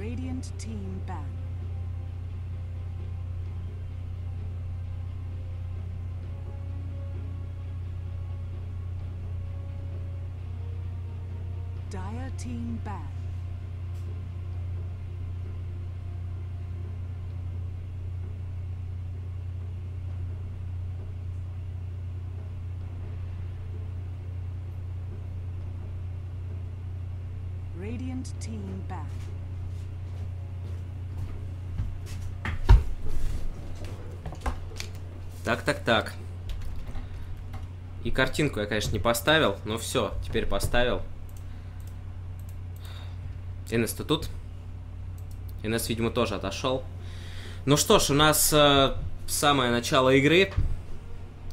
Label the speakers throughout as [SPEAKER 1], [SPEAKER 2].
[SPEAKER 1] Radiant team ban. Dire team ban.
[SPEAKER 2] Так, так, так. И картинку я, конечно, не поставил, но все, теперь поставил. Инес, ты тут? Инес, видимо, тоже отошел. Ну что ж, у нас э, самое начало игры.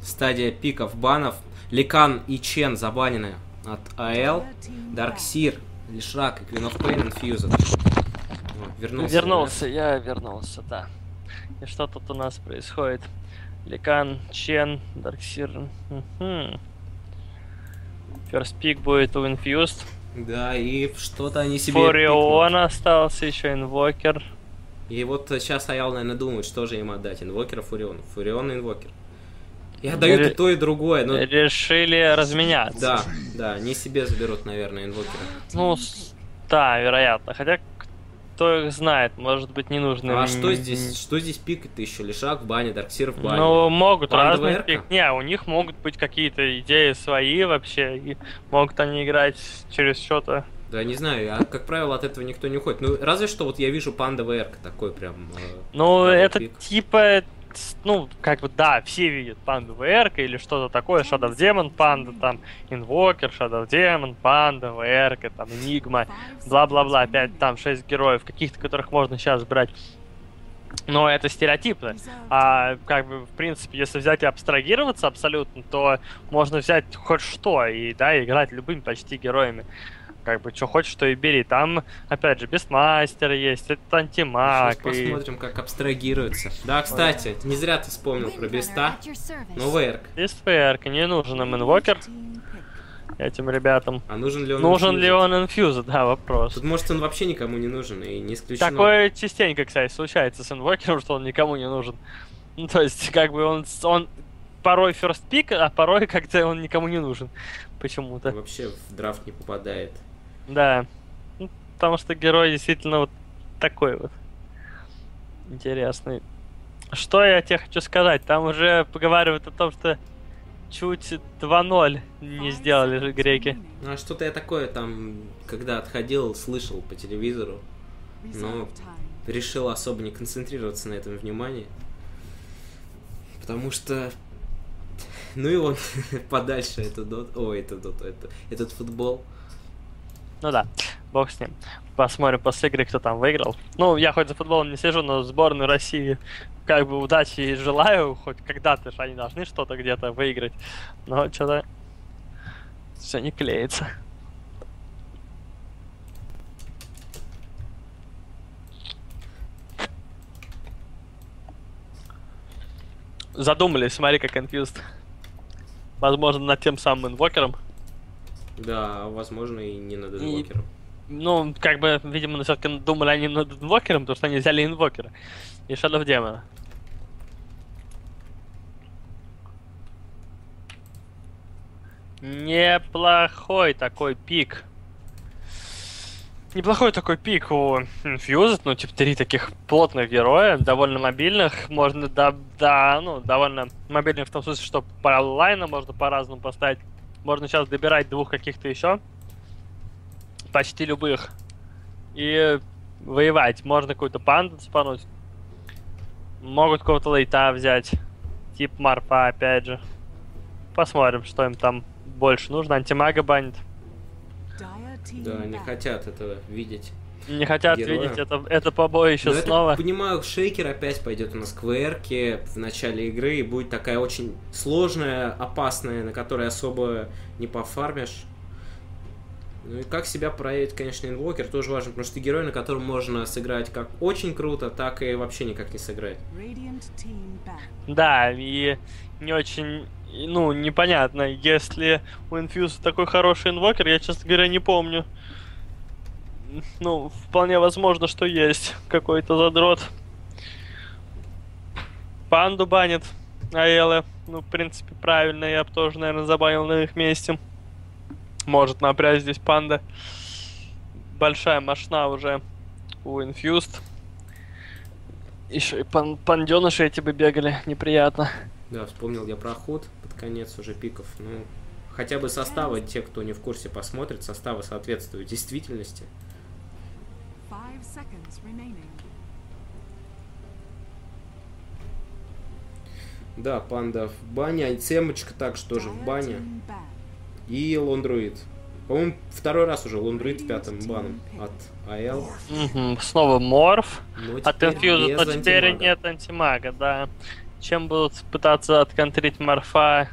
[SPEAKER 2] Стадия пиков, банов. Ликан и Чен забанены от АЛ. Дарксир, Лишрак и Queen of Pain Infused. О, вернулся.
[SPEAKER 3] Вернулся, я вернулся, да. И что тут у нас происходит? Ликан, Чен, Дарксир. First pick будет у Infused.
[SPEAKER 2] Да, и что-то они себе
[SPEAKER 3] Фурион остался, еще Инвокер.
[SPEAKER 2] И вот сейчас AL, наверное, думает, что же им отдать. Инвокера, Фурион. Фурион, Инвокер. Я даю
[SPEAKER 3] Ре-
[SPEAKER 2] и то, и другое. Ну,
[SPEAKER 3] Решили разменяться.
[SPEAKER 2] да, да, они себе заберут, наверное, Инвокера.
[SPEAKER 3] Ну, да, вероятно. Хотя, кто их знает, может быть, не нужно.
[SPEAKER 2] А
[SPEAKER 3] им-
[SPEAKER 2] что здесь, что здесь пикать-то еще? Лишак в бане, Дарксир в бане.
[SPEAKER 3] Ну, могут
[SPEAKER 2] Панда
[SPEAKER 3] разные пик. Не, у них могут быть какие-то идеи свои вообще. И могут они играть через что-то.
[SPEAKER 2] Да, не знаю, а как правило от этого никто не уходит. Ну, разве что вот я вижу панда ВРК такой прям. э,
[SPEAKER 3] Ну, это
[SPEAKER 2] пик.
[SPEAKER 3] типа, ну, как бы, да, все видят панду ВРК или что-то такое, Shadow Demon панда, там, Инвокер, Shadow Demon, панда, ВРК, там, Энигма, бла-бла-бла, опять там 6 героев, каких-то, которых можно сейчас брать. Но это стереотипы. А как бы, в принципе, если взять и абстрагироваться абсолютно, то можно взять хоть что и, да, играть любыми почти героями. Как бы, что хочешь, то и бери. Там, опять же, Бестмастер есть, это
[SPEAKER 2] Сейчас
[SPEAKER 3] антимаг. и-
[SPEAKER 2] посмотрим, как абстрагируется. Да, кстати, не зря ты вспомнил про Беста. Но ВРК.
[SPEAKER 3] Есть ФРК, не нужен им инвокер этим ребятам.
[SPEAKER 2] А нужен ли он
[SPEAKER 3] Нужен
[SPEAKER 2] Infused?
[SPEAKER 3] ли он инфьюз, да, вопрос.
[SPEAKER 2] Тут, может, он вообще никому не нужен, и не исключено.
[SPEAKER 3] Такое частенько, кстати, случается с инвокером, что он никому не нужен. Ну, то есть, как бы он, он порой first pick, а порой как-то он никому не нужен. Почему-то.
[SPEAKER 2] Вообще в драфт не попадает.
[SPEAKER 3] Да. Ну, Потому что герой действительно вот такой вот. Интересный. Что я тебе хочу сказать? Там уже поговаривают о том, что чуть 2-0 не сделали же греки.
[SPEAKER 2] Ну, а что-то я такое там, когда отходил, слышал по телевизору.
[SPEAKER 1] Time.
[SPEAKER 2] решил особо не концентрироваться на этом внимании. Потому что... Ну и он подальше это дот... Ой, это дот... Это... Этот футбол.
[SPEAKER 3] Ну да, бог с ним. Посмотрим после игры, кто там выиграл. Ну, я хоть за футболом не сижу, но сборную России как бы удачи и желаю. Хоть когда-то же они должны что-то где-то выиграть. Но что-то все не клеится. Задумались, смотри, как Confused. Возможно, над тем самым инвокером.
[SPEAKER 2] Да, возможно, и не над инвокером.
[SPEAKER 3] Ну, как бы, видимо, все-таки думали они над инвокером, потому что они взяли инвокера и Shadow Demon. Неплохой такой пик. Неплохой такой пик у Infused, ну, типа, три таких плотных героя, довольно мобильных, можно, да, да, ну, довольно мобильных в том смысле, что по лайну можно по-разному поставить. Можно сейчас добирать двух каких-то еще, почти любых, и воевать. Можно какую-то панду спануть, могут какого-то лейта взять, тип Марпа, опять же. Посмотрим, что им там больше нужно. Антимага банит.
[SPEAKER 2] Да, не
[SPEAKER 1] ban.
[SPEAKER 2] хотят этого видеть.
[SPEAKER 3] Не хотят
[SPEAKER 2] Героя.
[SPEAKER 3] видеть это, это побоище
[SPEAKER 2] Но я
[SPEAKER 3] снова.
[SPEAKER 2] так понимаю, шейкер опять пойдет у нас к ВРке в начале игры и будет такая очень сложная, опасная, на которой особо не пофармишь. Ну и как себя проявит, конечно, инвокер тоже важно, потому что герой, на котором можно сыграть как очень круто, так и вообще никак не сыграть.
[SPEAKER 1] Radiant team ban.
[SPEAKER 3] Да, и не очень, ну, непонятно, если у Infuse такой хороший инвокер, я, честно говоря, не помню. Ну, вполне возможно, что есть какой-то задрот. Панду банит Аэлы. Ну, в принципе, правильно. Я бы тоже, наверное, забанил на их месте. Может напрячь здесь панда. Большая машина уже у Infused. Еще и пан панденыши эти бы бегали. Неприятно.
[SPEAKER 2] Да, вспомнил я про ход под конец уже пиков. Ну, хотя бы составы, те, кто не в курсе, посмотрит, составы соответствуют действительности.
[SPEAKER 1] Five seconds remaining.
[SPEAKER 2] Да, панда в бане, а Семочка также тоже в бане. И Лондруид. По-моему, второй раз уже Лондруид пятым баном от АЛ.
[SPEAKER 3] Снова Морф.
[SPEAKER 2] Но
[SPEAKER 3] От Infused,
[SPEAKER 2] без
[SPEAKER 3] но теперь
[SPEAKER 2] антимага.
[SPEAKER 3] нет антимага, да. Чем будут пытаться отконтрить Морфа?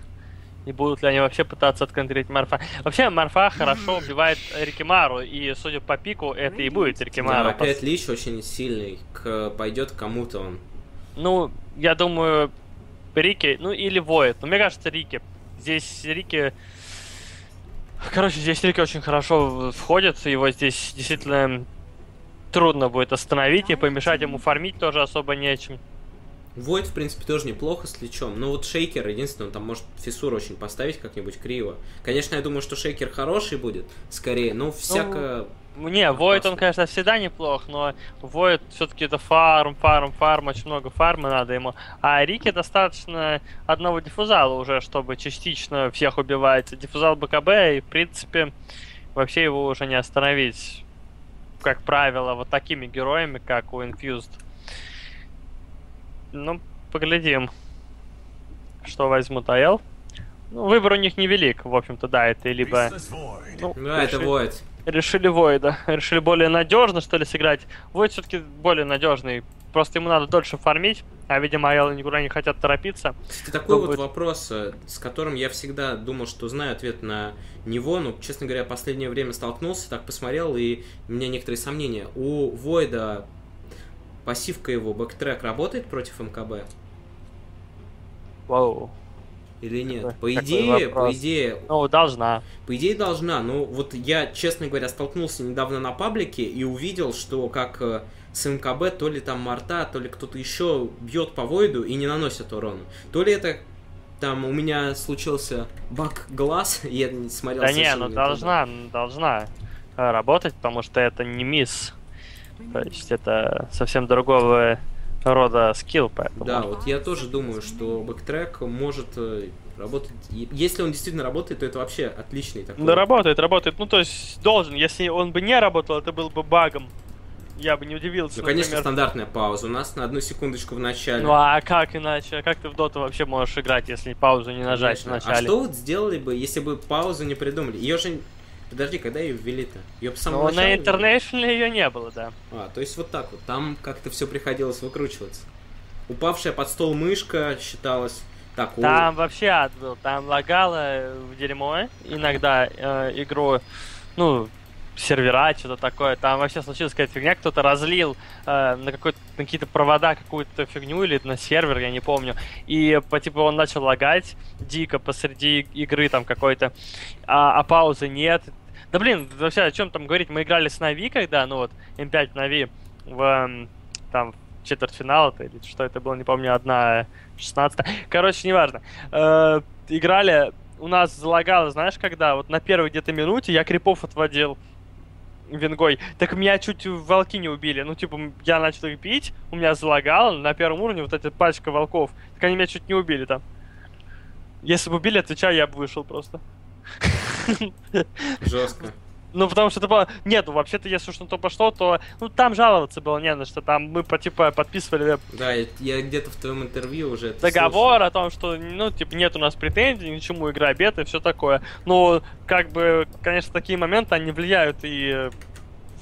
[SPEAKER 3] И будут ли они вообще пытаться отконтрить Морфа? Вообще, Морфа хорошо убивает Рикимару, и, судя по пику, это и будет
[SPEAKER 2] Да,
[SPEAKER 3] Рикимару.
[SPEAKER 2] опять Лич очень сильный. К... Пойдет кому-то он.
[SPEAKER 3] Ну, я думаю, Рики, ну или Воет. Но мне кажется, Рики. Здесь Рики... Короче, здесь Рики очень хорошо входит, его здесь действительно трудно будет остановить, и помешать ему фармить тоже особо нечем.
[SPEAKER 2] Войд, в принципе, тоже неплохо с Личом. Но вот Шейкер, единственное, он там может фиссур очень поставить как-нибудь криво. Конечно, я думаю, что Шейкер хороший будет, скорее, но всяко...
[SPEAKER 3] Не, Void он, конечно, всегда неплох, но Void все-таки это фарм, фарм, фарм, очень много фарма надо ему. А Рике достаточно одного диффузала уже, чтобы частично всех убивать. Диффузал БКБ, и, в принципе, вообще его уже не остановить. Как правило, вот такими героями, как у Infused. Ну, поглядим, что возьмут АЛ. Ну, выбор у них невелик, в общем-то, да, это либо... Ну,
[SPEAKER 2] Да, это
[SPEAKER 3] решили-
[SPEAKER 2] Войд.
[SPEAKER 3] Решили Войда. Решили более надежно, что ли, сыграть. Войд все-таки более надежный. Просто ему надо дольше фармить, а, видимо, Айлы никуда не хотят торопиться.
[SPEAKER 2] Кстати, такой вот
[SPEAKER 3] будет-
[SPEAKER 2] вопрос, э, с которым я всегда думал, что знаю ответ на него, но, честно говоря, последнее время столкнулся, так посмотрел, и у меня некоторые сомнения. У Войда пассивка его, backtrack работает против MKB
[SPEAKER 3] Вау.
[SPEAKER 2] или нет?
[SPEAKER 3] Какой-
[SPEAKER 2] По идее, по идее,
[SPEAKER 3] Ну, должна.
[SPEAKER 2] По идее должна, но вот я, честно говоря, столкнулся недавно на паблике и увидел, что как э, с МКБ то ли там Марта, то ли кто-то еще бьет по Войду и не наносит урона. То ли это там у меня случился баг глаз, я не смотрел
[SPEAKER 3] Да не, ну
[SPEAKER 2] туда.
[SPEAKER 3] должна, должна э, работать, потому что это не мисс. То есть это совсем другого рода скилл, поэтому...
[SPEAKER 2] Да, вот я тоже думаю, что backtrack может э, работать. И Если он действительно работает, то это вообще отличный такой.
[SPEAKER 3] Да работает, работает. Ну, то есть должен. Если он бы не работал, это был бы багом. Я бы не удивился,
[SPEAKER 2] Ну, конечно,
[SPEAKER 3] например.
[SPEAKER 2] стандартная пауза. У нас на одну секундочку в начале.
[SPEAKER 3] Ну а как иначе? Как ты в доту вообще можешь играть, если паузу не нажать
[SPEAKER 2] Конечно.
[SPEAKER 3] в начале?
[SPEAKER 2] А что вот сделали бы, если бы паузу не придумали? Ее же... Подожди, когда ее ввели-то? Ее по самому
[SPEAKER 3] Ну, на? International ее не было, да.
[SPEAKER 2] А, то есть вот так вот. Там как-то все приходилось выкручиваться. Упавшая под стол мышка считалась... Так, у-
[SPEAKER 3] Там вообще ад был, там лагало в дерьмо иногда э, игру, ну, сервера, что-то такое. Там вообще случилась какая-то фигня, кто-то разлил э, на, какой-то, на какие-то провода какую-то фигню или на сервер, я не помню. И по типу он начал лагать дико посреди игры там какой-то, а, а паузы нет. Да блин, вообще о чем там говорить? Мы играли с Нави, когда, ну вот, М5 Нави в эм, там четвертьфинал это или что это было, не помню, одна 16 Короче, неважно. Э, играли, у нас залагало, знаешь, когда? Вот на первой где-то минуте я крипов отводил вингой. Так меня чуть волки не убили. Ну, типа, я начал их бить, у меня залагало на первом уровне вот эта пачка волков. Так они меня чуть не убили там. Если бы убили, отвечаю, я бы вышел просто.
[SPEAKER 2] Жестко.
[SPEAKER 3] Ну, потому что это было... Нет, ну, вообще-то, если уж на то пошло, то... Ну, там жаловаться было не на что. Там мы, по, типа, подписывали
[SPEAKER 2] Да, я, я где-то в твоем интервью уже это
[SPEAKER 3] договор о том, что, ну, типа, нет у нас претензий, ни к чему игра бед и все такое. Но, как бы, конечно, такие моменты, они влияют и э,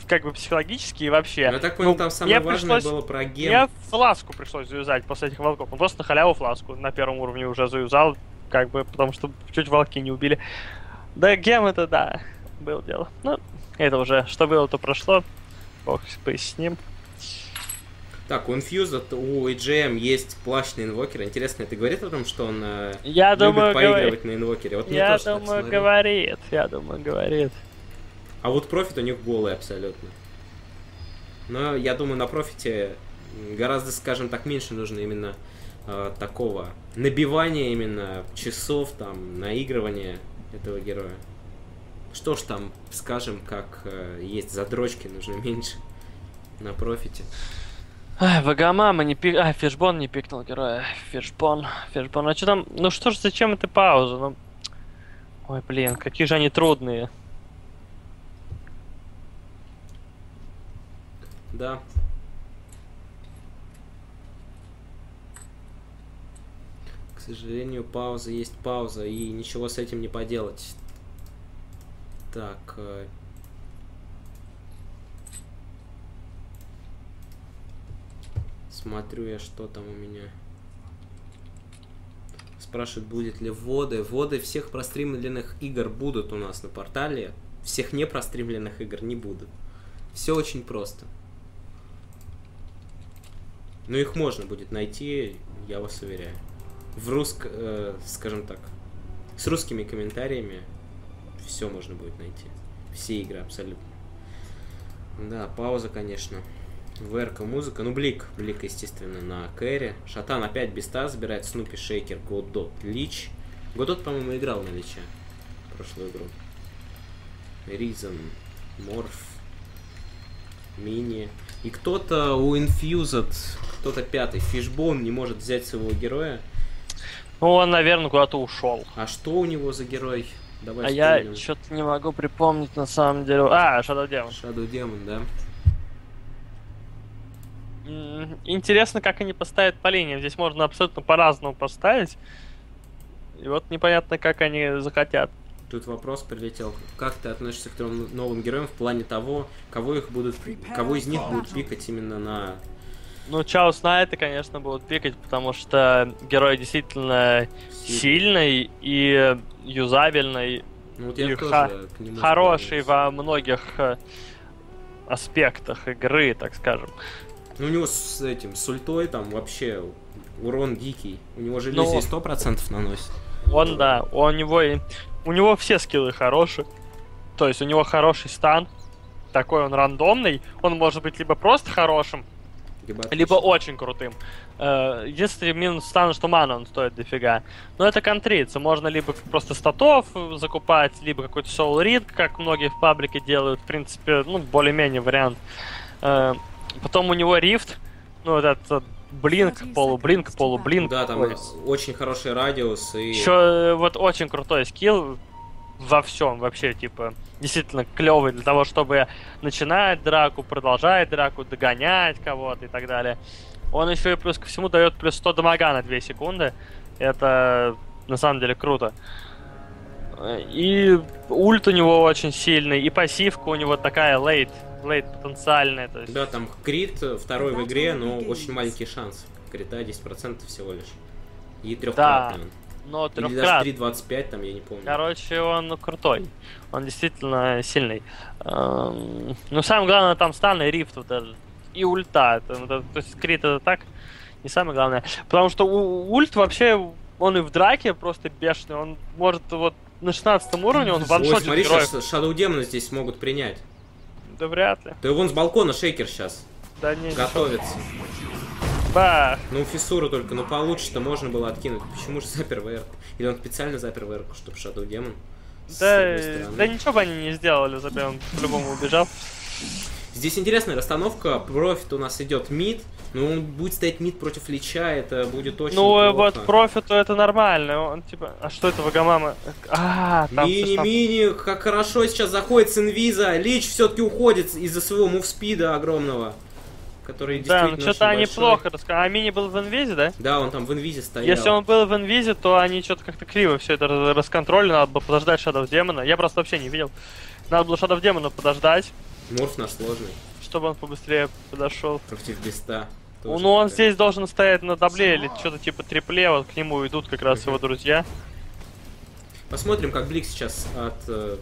[SPEAKER 3] как бы психологически и вообще.
[SPEAKER 2] слышал. Ну, Я так понял,
[SPEAKER 3] Ну,
[SPEAKER 2] там самое важное
[SPEAKER 3] пришлось-
[SPEAKER 2] было про гем.
[SPEAKER 3] Мне фласку пришлось заюзать после этих волков. Он просто на халяву фласку на первом уровне уже заюзал, как бы, потому что чуть волки не убили. Да, гем это, да, было дело. Ну, это уже, что было, то прошло. Бог бы с ним.
[SPEAKER 2] Так, у Infused, у AGM есть плащ на инвокера. Интересно, это говорит о том, что он э,
[SPEAKER 3] Я
[SPEAKER 2] любит
[SPEAKER 3] думаю,
[SPEAKER 2] поигрывать
[SPEAKER 3] говорит.
[SPEAKER 2] на инвокере? Вот
[SPEAKER 3] Я
[SPEAKER 2] тоже
[SPEAKER 3] думаю, говорит. Я думаю, говорит.
[SPEAKER 2] А вот профит у них голый абсолютно. Но я думаю, на профите гораздо, скажем так, меньше нужно именно э, такого набивания именно часов, там, наигрывания этого героя. Что ж там, скажем, как э, есть задрочки, нужно меньше на профите.
[SPEAKER 3] Ай, Вагамама не пик... А, Фишбон не пикнул героя. Фишбон, Фишбон. А что там? Ну что ж, зачем эта пауза? Ну... Ой, блин, какие же они трудные.
[SPEAKER 2] Да. К сожалению, пауза есть пауза, и ничего с этим не поделать. Так. э, Смотрю я, что там у меня. Спрашивают, будет ли воды. Воды всех простримленных игр будут у нас на портале. Всех непростримленных игр не будут. Все очень просто. Но их можно будет найти, я вас уверяю. В русск, э, скажем так, с русскими комментариями все можно будет найти. Все игры абсолютно. Да, пауза, конечно. ВРК музыка. Ну, Блик. Блик, естественно, на кэре. Шатан опять беста забирает. Снупи, Шейкер, Годот, Лич. Годот, по-моему, играл на Лича. Прошлую игру. Ризон, Морф, Мини. И кто-то у Infused, кто-то пятый, Фишбон не может взять своего героя.
[SPEAKER 3] Ну, он, наверное, куда-то ушел.
[SPEAKER 2] А что у него за герой? Давай
[SPEAKER 3] А я что-то не могу припомнить на самом деле. А, Shadow Demon.
[SPEAKER 2] Shadow Demon, да?
[SPEAKER 3] Интересно, как они поставят по линиям. Здесь можно абсолютно по-разному поставить. И вот непонятно, как они захотят.
[SPEAKER 2] Тут вопрос прилетел. Как ты относишься к трем новым героям в плане того, кого их будут, кого из них будут пикать именно на...
[SPEAKER 3] Ну, Чао Снайта, конечно, будут пикать, потому что герой действительно
[SPEAKER 2] Силь-
[SPEAKER 3] сильный и юзабельный,
[SPEAKER 2] Ну вот
[SPEAKER 3] и
[SPEAKER 2] тоже к нему
[SPEAKER 3] хороший во многих э, аспектах игры, так скажем.
[SPEAKER 2] Ну у него с этим, с ультой там вообще урон дикий. У него же лезвие
[SPEAKER 3] Ну,
[SPEAKER 2] 100% наносит.
[SPEAKER 3] Он, да, у него, и- у него все скиллы хорошие. То есть у него хороший стан, такой он рандомный. Он может быть либо просто хорошим,
[SPEAKER 2] Либо,
[SPEAKER 3] очень крутым. Э, Единственный минус стана, что мана он стоит дофига. Но это контрится. Можно либо просто статов э, закупать, либо какой-то soul read, как многие в паблике делают. В принципе, ну, более-менее вариант. Э, Потом у него рифт, ну, вот этот блинк, полублинк, полублинк.
[SPEAKER 2] Да, там
[SPEAKER 3] такой.
[SPEAKER 2] очень хороший радиус и...
[SPEAKER 3] Еще вот очень крутой скилл во всем вообще, типа, действительно клевый для того, чтобы начинать драку, продолжать драку, догонять кого-то и так далее. Он еще и плюс ко всему дает плюс 100 дамага на 2 секунды. Это на самом деле круто. И ульт у него очень сильный, и пассивка у него такая лейт, лейт потенциальная. То есть
[SPEAKER 2] Да, там крит второй в игре, но очень маленький шанс. Крита 10% всего лишь. И трехкратный он.
[SPEAKER 3] Но
[SPEAKER 2] Или даже
[SPEAKER 3] трехкратный.
[SPEAKER 2] 3.25, там, я не помню.
[SPEAKER 3] Короче, он крутой. Он действительно сильный. Эм, Ну, самое главное, там стан и рифт вот этот. И ульта. Это, то есть крит это так, не самое главное. Потому что у- ульт вообще, он и в драке просто бешеный. Он может вот на 16 уровне, он
[SPEAKER 2] Ой,
[SPEAKER 3] ваншотит
[SPEAKER 2] смотри,
[SPEAKER 3] героев.
[SPEAKER 2] сейчас Shadow Demon здесь могут принять.
[SPEAKER 3] Да вряд ли.
[SPEAKER 2] Да вон с балкона шейкер сейчас
[SPEAKER 3] Да не,
[SPEAKER 2] готовится.
[SPEAKER 3] Бах.
[SPEAKER 2] Ну, фиссуру только, ну получше-то можно было откинуть. Почему же запер ВР? Или он специально запер ВР, чтобы Shadow с
[SPEAKER 3] Да, да ничего бы они не сделали, забей, он по-любому убежал.
[SPEAKER 2] Здесь интересная расстановка. Профит у нас идет мид. Но он будет стоять мид против Лича, это будет очень
[SPEAKER 3] ну, э,
[SPEAKER 2] плохо.
[SPEAKER 3] вот профиту это нормально. Он типа. А что это Вагамама? А, там
[SPEAKER 2] Мини-мини, как хорошо сейчас заходит с инвиза. Лич все-таки уходит из-за своего мувспида огромного. Который
[SPEAKER 3] Да, ну что-то они
[SPEAKER 2] большой.
[SPEAKER 3] плохо рассказали. А Мини был в инвизе, да?
[SPEAKER 2] Да, он там в инвизе стоял.
[SPEAKER 3] Если он был в инвизе, то они что-то как-то криво все это расконтролили, надо было подождать Shadow Демона. Я просто вообще не видел. Надо было Shadow Демона подождать,
[SPEAKER 2] Морф наш сложный.
[SPEAKER 3] чтобы он побыстрее подошел.
[SPEAKER 2] Против Беста.
[SPEAKER 3] Ну, он
[SPEAKER 2] такая.
[SPEAKER 3] здесь должен стоять на дабле или что-то типа трипле, вот к нему идут как раз его друзья.
[SPEAKER 2] Посмотрим, как Блик сейчас от, э,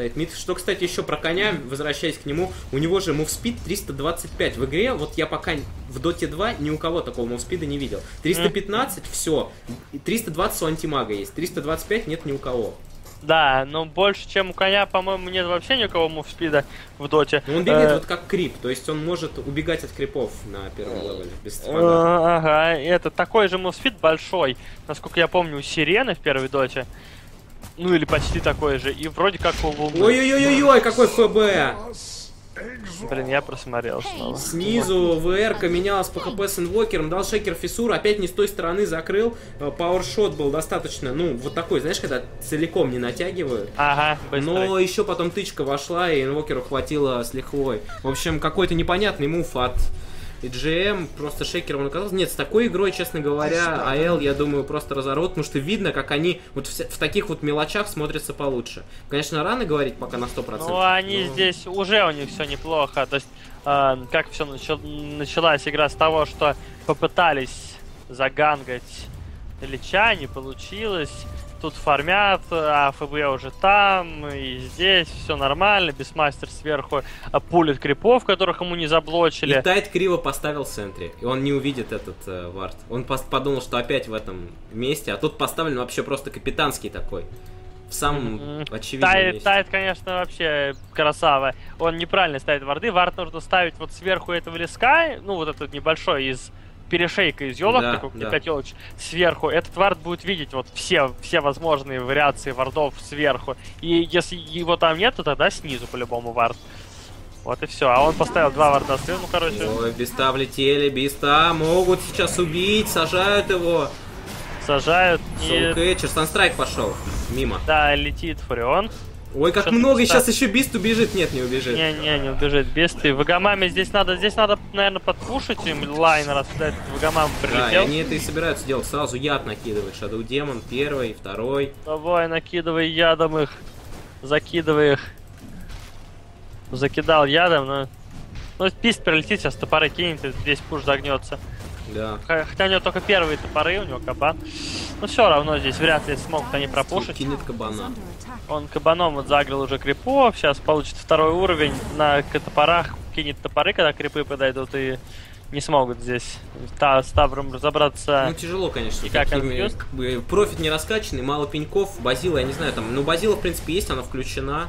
[SPEAKER 2] стоит мид. Что, кстати, еще про коня, возвращаясь к нему, у него же мувспид 325 в игре. Вот я пока в Доте 2 ни у кого такого мувспида не видел. 315 все. 320 у антимага есть. 325 нет ни у кого.
[SPEAKER 3] Да, но больше, чем у коня, по-моему, нет вообще никого мувспида в доте.
[SPEAKER 2] Ну, он бегает
[SPEAKER 3] Э,
[SPEAKER 2] вот как крип, то есть он может убегать от крипов на первом левеле без
[SPEAKER 3] э. Ага, это такой же мувспид большой, насколько я помню, у Сирены в первой доте. Ну или почти такой же. И вроде как у Луны.
[SPEAKER 2] Ой-ой-ой-ой, какой ФБ!
[SPEAKER 3] Блин, я просмотрел снова.
[SPEAKER 2] Снизу ВР менялась по ХП с инвокером, дал шекер фиссуру, опять не с той стороны закрыл. Э, Пауэршот был достаточно, ну, вот такой, знаешь, когда целиком не натягивают.
[SPEAKER 3] Ага, быстрый.
[SPEAKER 2] Но еще потом тычка вошла, и инвокеру хватило с лихвой. В общем, какой-то непонятный мув от EGM, просто шейкером он оказался. Нет, с такой игрой, честно говоря, АЛ, я думаю, просто разорвут, потому что видно, как они вот в, в таких вот мелочах смотрятся получше. Конечно, рано говорить пока на 100%.
[SPEAKER 3] Ну, они
[SPEAKER 2] но-
[SPEAKER 3] здесь уже у них все неплохо. То есть, э, как все началась игра с того, что попытались загангать Ильича, не получилось. Тут фармят, а ФБ уже там, и здесь все нормально. Бисмастер сверху а, пулит крипов, которых ему не заблочили.
[SPEAKER 2] И Тайт криво поставил в центре, и он не увидит этот э, вард. Он подумал, что опять в этом месте, а тут поставлен вообще просто капитанский такой. В самом
[SPEAKER 3] Мгм.
[SPEAKER 2] очевидном
[SPEAKER 3] Тайт,
[SPEAKER 2] месте.
[SPEAKER 3] Тайт, конечно, вообще красава. Он неправильно ставит варды. Вард нужно ставить вот сверху этого леска, ну вот этот небольшой из перешейка из елок,
[SPEAKER 2] Да,
[SPEAKER 3] такой,
[SPEAKER 2] да.
[SPEAKER 3] пять елочек, сверху. Этот вард будет видеть вот все, все возможные вариации вардов сверху. И если его там нет, то тогда снизу по-любому вард. Вот и все. А он поставил два варда снизу, ну короче.
[SPEAKER 2] Ой, биста влетели, биста могут сейчас убить, сажают его.
[SPEAKER 3] Сажают и...
[SPEAKER 2] Соулкэтчер, Санстрайк пошел. Мимо.
[SPEAKER 3] Да, летит Фурион.
[SPEAKER 2] Ой, как
[SPEAKER 3] Что-то
[SPEAKER 2] много, и сейчас еще бист убежит. Нет, не убежит.
[SPEAKER 3] Не-не, не убежит без ты. Вагамами здесь надо, здесь надо, наверное, подпушить им лайн, раз сюда этот Вагамам
[SPEAKER 2] Да, и
[SPEAKER 3] прилетел.
[SPEAKER 2] они это и собираются делать. Сразу яд накидывать. Shadow Демон первый, второй.
[SPEAKER 3] Давай, накидывай ядом их. Закидывай их. Закидал ядом, но... Ну, пист прилетит, сейчас топоры кинет, и весь пуш загнется.
[SPEAKER 2] Да.
[SPEAKER 3] Хотя у него только первые топоры, у него кабан. Но все равно здесь вряд ли смогут они пропушить.
[SPEAKER 2] Кинет кабана.
[SPEAKER 3] Он кабаном вот загрел уже крипов, сейчас получит второй уровень на топорах, кинет топоры, когда крипы подойдут и не смогут здесь та, с Тавром разобраться.
[SPEAKER 2] Ну, тяжело, конечно.
[SPEAKER 3] И как
[SPEAKER 2] бы, профит не раскачанный, мало пеньков. Базила, я не знаю, там... Ну, Базила, в принципе, есть, она включена.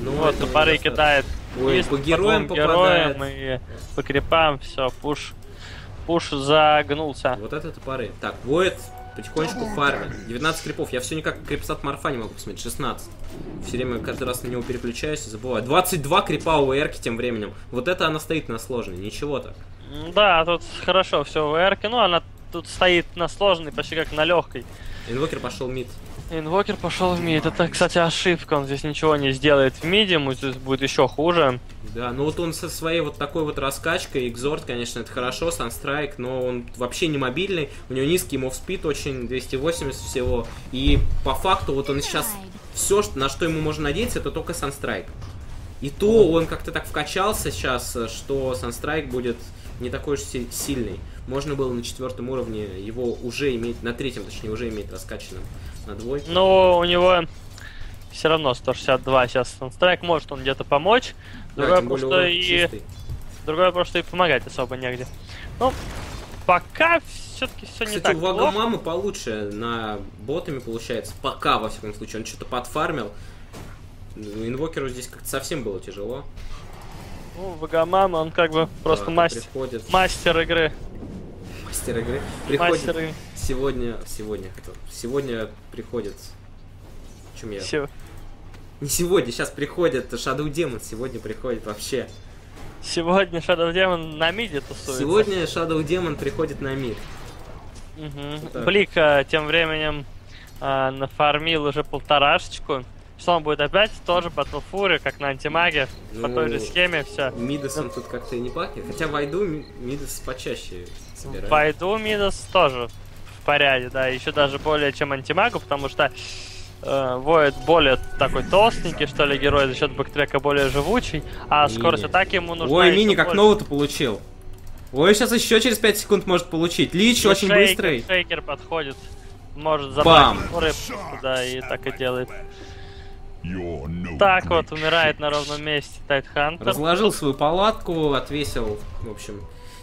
[SPEAKER 2] Но
[SPEAKER 3] вот, топоры кидает
[SPEAKER 2] Ой,
[SPEAKER 3] Мист
[SPEAKER 2] по героям
[SPEAKER 3] двум героям и по крипам, все, пуш, пуш загнулся.
[SPEAKER 2] Вот это топоры. Так, Воет потихонечку фармит. 19 крипов. Я все никак крипсат Марфа не могу посмотреть. 16. Все время каждый раз на него переключаюсь и забываю. 22 крипа у Эрки тем временем. Вот это она стоит на сложной. Ничего так.
[SPEAKER 3] Да, тут хорошо все в эрке, ну она тут стоит на сложной, почти как на легкой.
[SPEAKER 2] Инвокер пошел мид.
[SPEAKER 3] Инвокер пошел в мид. Это, кстати, ошибка. Он здесь ничего не сделает в миде, ему здесь будет еще хуже.
[SPEAKER 2] Да, ну вот он со своей вот такой вот раскачкой, Экзорт, конечно, это хорошо, Санстрайк, но он вообще не мобильный, у него низкий мувспид, очень 280 всего, и по факту вот он сейчас, все, на что ему можно надеяться, это только Санстрайк. И то он как-то так вкачался сейчас, что Санстрайк будет не такой уж си- сильный. Можно было на четвертом уровне его уже иметь, на третьем, точнее, уже иметь раскачанным на двойке.
[SPEAKER 3] Но у него все равно 162 сейчас страйк может он где-то помочь. Другое просто и
[SPEAKER 2] чистый.
[SPEAKER 3] другое просто и помогать особо негде. Ну, пока все-таки все не
[SPEAKER 2] Кстати,
[SPEAKER 3] так
[SPEAKER 2] у
[SPEAKER 3] плохо.
[SPEAKER 2] Вагамамы получше на ботами получается. Пока, во всяком случае. Он что-то подфармил. Ну, Инвокеру здесь как-то совсем было тяжело.
[SPEAKER 3] Ну, Вагамама, он как бы просто
[SPEAKER 2] Да,
[SPEAKER 3] мастер,
[SPEAKER 2] Приходит
[SPEAKER 3] мастер игры.
[SPEAKER 2] мастер игры. Приходит
[SPEAKER 3] Мастер
[SPEAKER 2] сегодня... Сегодня. Сегодня приходит... Чем я?
[SPEAKER 3] Всё.
[SPEAKER 2] Не сегодня, сейчас приходит Shadow Demon. Сегодня приходит вообще.
[SPEAKER 3] Сегодня Shadow Demon на миде тусуется.
[SPEAKER 2] Сегодня Shadow Demon приходит на мид.
[SPEAKER 3] Мгм.
[SPEAKER 2] Вот.
[SPEAKER 3] Блик а, тем временем а, нафармил уже полторашечку. Что он будет опять тоже Battle Fury, как на антимаге, по
[SPEAKER 2] Ну,
[SPEAKER 3] той же схеме, все.
[SPEAKER 2] Мидас он тут как-то и не пахнет. Хотя в Айду Ми- Мидас почаще собирает.
[SPEAKER 3] Пойду Мидас тоже в порядке, да, еще даже более чем антимагу, потому что э, Воид более такой толстенький, что ли, герой, за счет бэктрека более живучий, а
[SPEAKER 2] Мини.
[SPEAKER 3] скорость атаки ему нужна
[SPEAKER 2] Ой, Мини как нового-то получил. Ой, сейчас еще через 5 секунд может получить. Лич
[SPEAKER 3] И
[SPEAKER 2] очень
[SPEAKER 3] шейкер-
[SPEAKER 2] быстрый.
[SPEAKER 3] Шейкер подходит, может забрать рыб, да, и так и делает. Так вот, умирает на ровном месте Тайтхантер.
[SPEAKER 2] Разложил свою палатку, отвесил, в общем,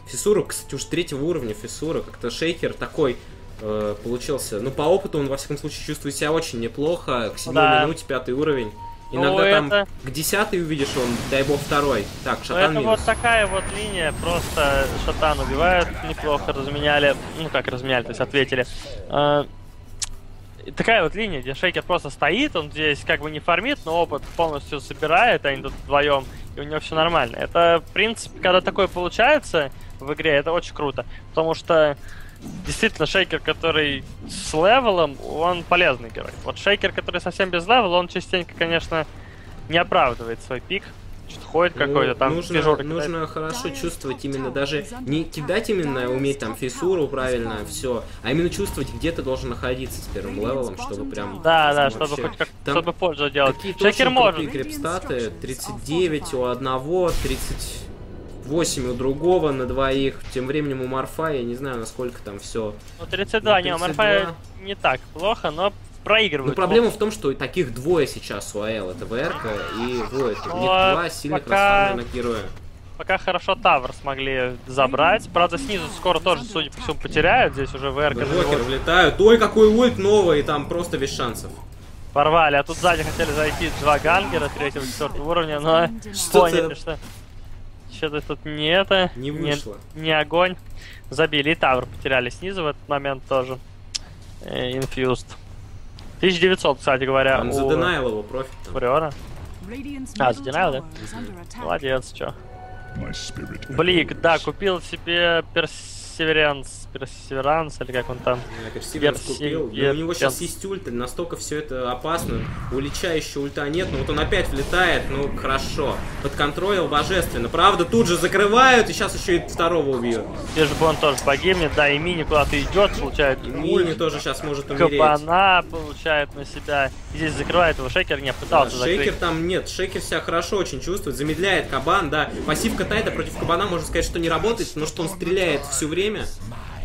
[SPEAKER 2] фиссуру. Кстати, уж третьего уровня фиссура. Как-то шейкер такой э, получился. Ну, по опыту он, во всяком случае, чувствует себя очень неплохо. К седьмой
[SPEAKER 3] Да.
[SPEAKER 2] минуте, пятый уровень.
[SPEAKER 3] Ну,
[SPEAKER 2] Иногда там
[SPEAKER 3] это-
[SPEAKER 2] к десятой увидишь, он, дай бог, второй. Так,
[SPEAKER 3] Ну,
[SPEAKER 2] шатан
[SPEAKER 3] это
[SPEAKER 2] минус.
[SPEAKER 3] вот такая вот линия, просто шатан убивают, неплохо разменяли, ну как разменяли, то есть ответили. А, и такая вот линия, где Шейкер просто стоит, он здесь как бы не фармит, но опыт полностью собирает, они тут вдвоем, и у него все нормально. Это, в принципе, когда такое получается в игре, это очень круто, потому что действительно шейкер, который с левелом, он полезный герой. Вот шейкер, который совсем без левела, он частенько, конечно, не оправдывает свой пик. Что-то ходит
[SPEAKER 2] Ну,
[SPEAKER 3] какой-то там
[SPEAKER 2] нужно, нужно хорошо чувствовать именно даже не кидать именно уметь там фиссуру правильно все, а именно чувствовать, где ты должен находиться с первым левелом, чтобы прям
[SPEAKER 3] Да, да,
[SPEAKER 2] вообще-
[SPEAKER 3] чтобы хоть как
[SPEAKER 2] Там
[SPEAKER 3] чтобы пользу делать.
[SPEAKER 2] Какие-то
[SPEAKER 3] Шейкер может.
[SPEAKER 2] крутые крипстаты, 39 у одного, 38 у другого на двоих. Тем временем у Марфа, я не знаю, насколько там все.
[SPEAKER 3] Ну, 32, не, у
[SPEAKER 2] 32.
[SPEAKER 3] Марфа не так плохо, но проигрывают.
[SPEAKER 2] Ну, проблема в том, что таких двое сейчас у АЛ. Это ВРК и Войд. У них
[SPEAKER 3] Ну,
[SPEAKER 2] два сильных
[SPEAKER 3] пока-
[SPEAKER 2] расставленных героя.
[SPEAKER 3] Пока хорошо Тавр смогли забрать. Правда, снизу скоро тоже, судя по всему, потеряют. Здесь уже ВРК
[SPEAKER 2] Джокер влетают. Ой, какой ульт новый, и там просто без шансов.
[SPEAKER 3] порвали. А тут сзади хотели зайти два гангера третьего, четвертого уровня, но
[SPEAKER 2] Что-то-
[SPEAKER 3] поняли, что что-то тут не это.
[SPEAKER 2] Не вышло.
[SPEAKER 3] Не, огонь. Забили. И Тавр потеряли снизу в этот момент тоже. Э, Infused. 1900, кстати говоря,
[SPEAKER 2] Он
[SPEAKER 3] у
[SPEAKER 2] заденайл его профит.
[SPEAKER 1] Radiant's
[SPEAKER 3] А, задинал, да? Молодец, чё. Блик, да, купил себе Персеверанс, Персеверанс, или как он там.
[SPEAKER 2] Я Персиверс купил. Да у него сейчас есть ульта, настолько все это опасно. У Лича еще ульта нет, но вот он опять влетает, ну хорошо. Подконтролил божественно. Правда, тут же закрывают, и сейчас еще и второго убьют.
[SPEAKER 3] Он тоже погибнет, да, и Мини куда-то идет, получает
[SPEAKER 2] Мини
[SPEAKER 3] ульт,
[SPEAKER 2] тоже сейчас может умереть.
[SPEAKER 3] Кабана получает на себя. И здесь закрывает его Шейкер, не
[SPEAKER 2] Да,
[SPEAKER 3] пытался
[SPEAKER 2] шейкер
[SPEAKER 3] закрыть.
[SPEAKER 2] там нет, шейкер себя хорошо очень чувствует, замедляет кабан, да. Пассивка Тайда против кабана, можно сказать, что не работает, но что он стреляет все время.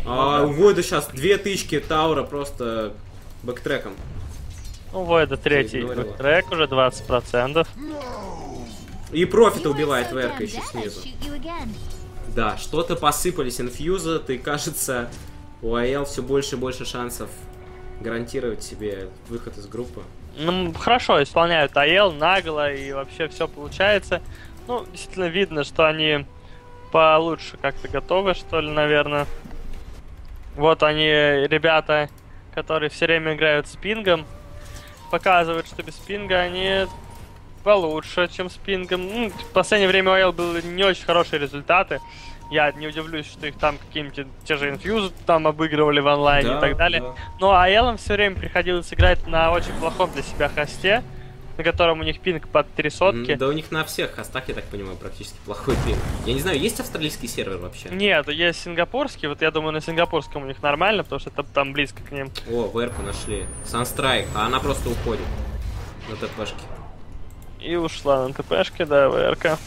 [SPEAKER 2] А у Войда сейчас две тычки Таура просто бэктреком.
[SPEAKER 3] Ну, Войда третий
[SPEAKER 2] игнорила.
[SPEAKER 3] трек уже 20%.
[SPEAKER 2] И профита убивает ВРК еще снизу. Да, что-то посыпались инфьюзы, и кажется, у АЛ все больше и больше шансов гарантировать себе выход из группы.
[SPEAKER 3] Ну, хорошо исполняют АЕЛ, нагло, и вообще все получается. Ну, действительно видно, что они получше как-то готовы, что ли, наверное. Вот они, ребята, которые все время играют с пингом, показывают, что без пинга они получше, чем с пингом. Ну, в последнее время у АЕЛ были не очень хорошие результаты. Я не удивлюсь, что их там какие-нибудь те же инфьюзы там обыгрывали в онлайне
[SPEAKER 2] Да,
[SPEAKER 3] и так далее.
[SPEAKER 2] да.
[SPEAKER 3] Ну, а Эллам все время приходилось играть на очень плохом для себя хосте, на котором у них пинг под три сотки.
[SPEAKER 2] Да у них на всех хостах, я так понимаю, практически плохой пин. Я не знаю, есть австралийский сервер вообще?
[SPEAKER 3] Нет, есть сингапурский, вот я думаю, на сингапурском у них нормально, потому что это там близко к ним.
[SPEAKER 2] О, ВРку нашли. Sunstrike, а она просто уходит на ТПшке.
[SPEAKER 3] И ушла на ТПшке, да, ВРК.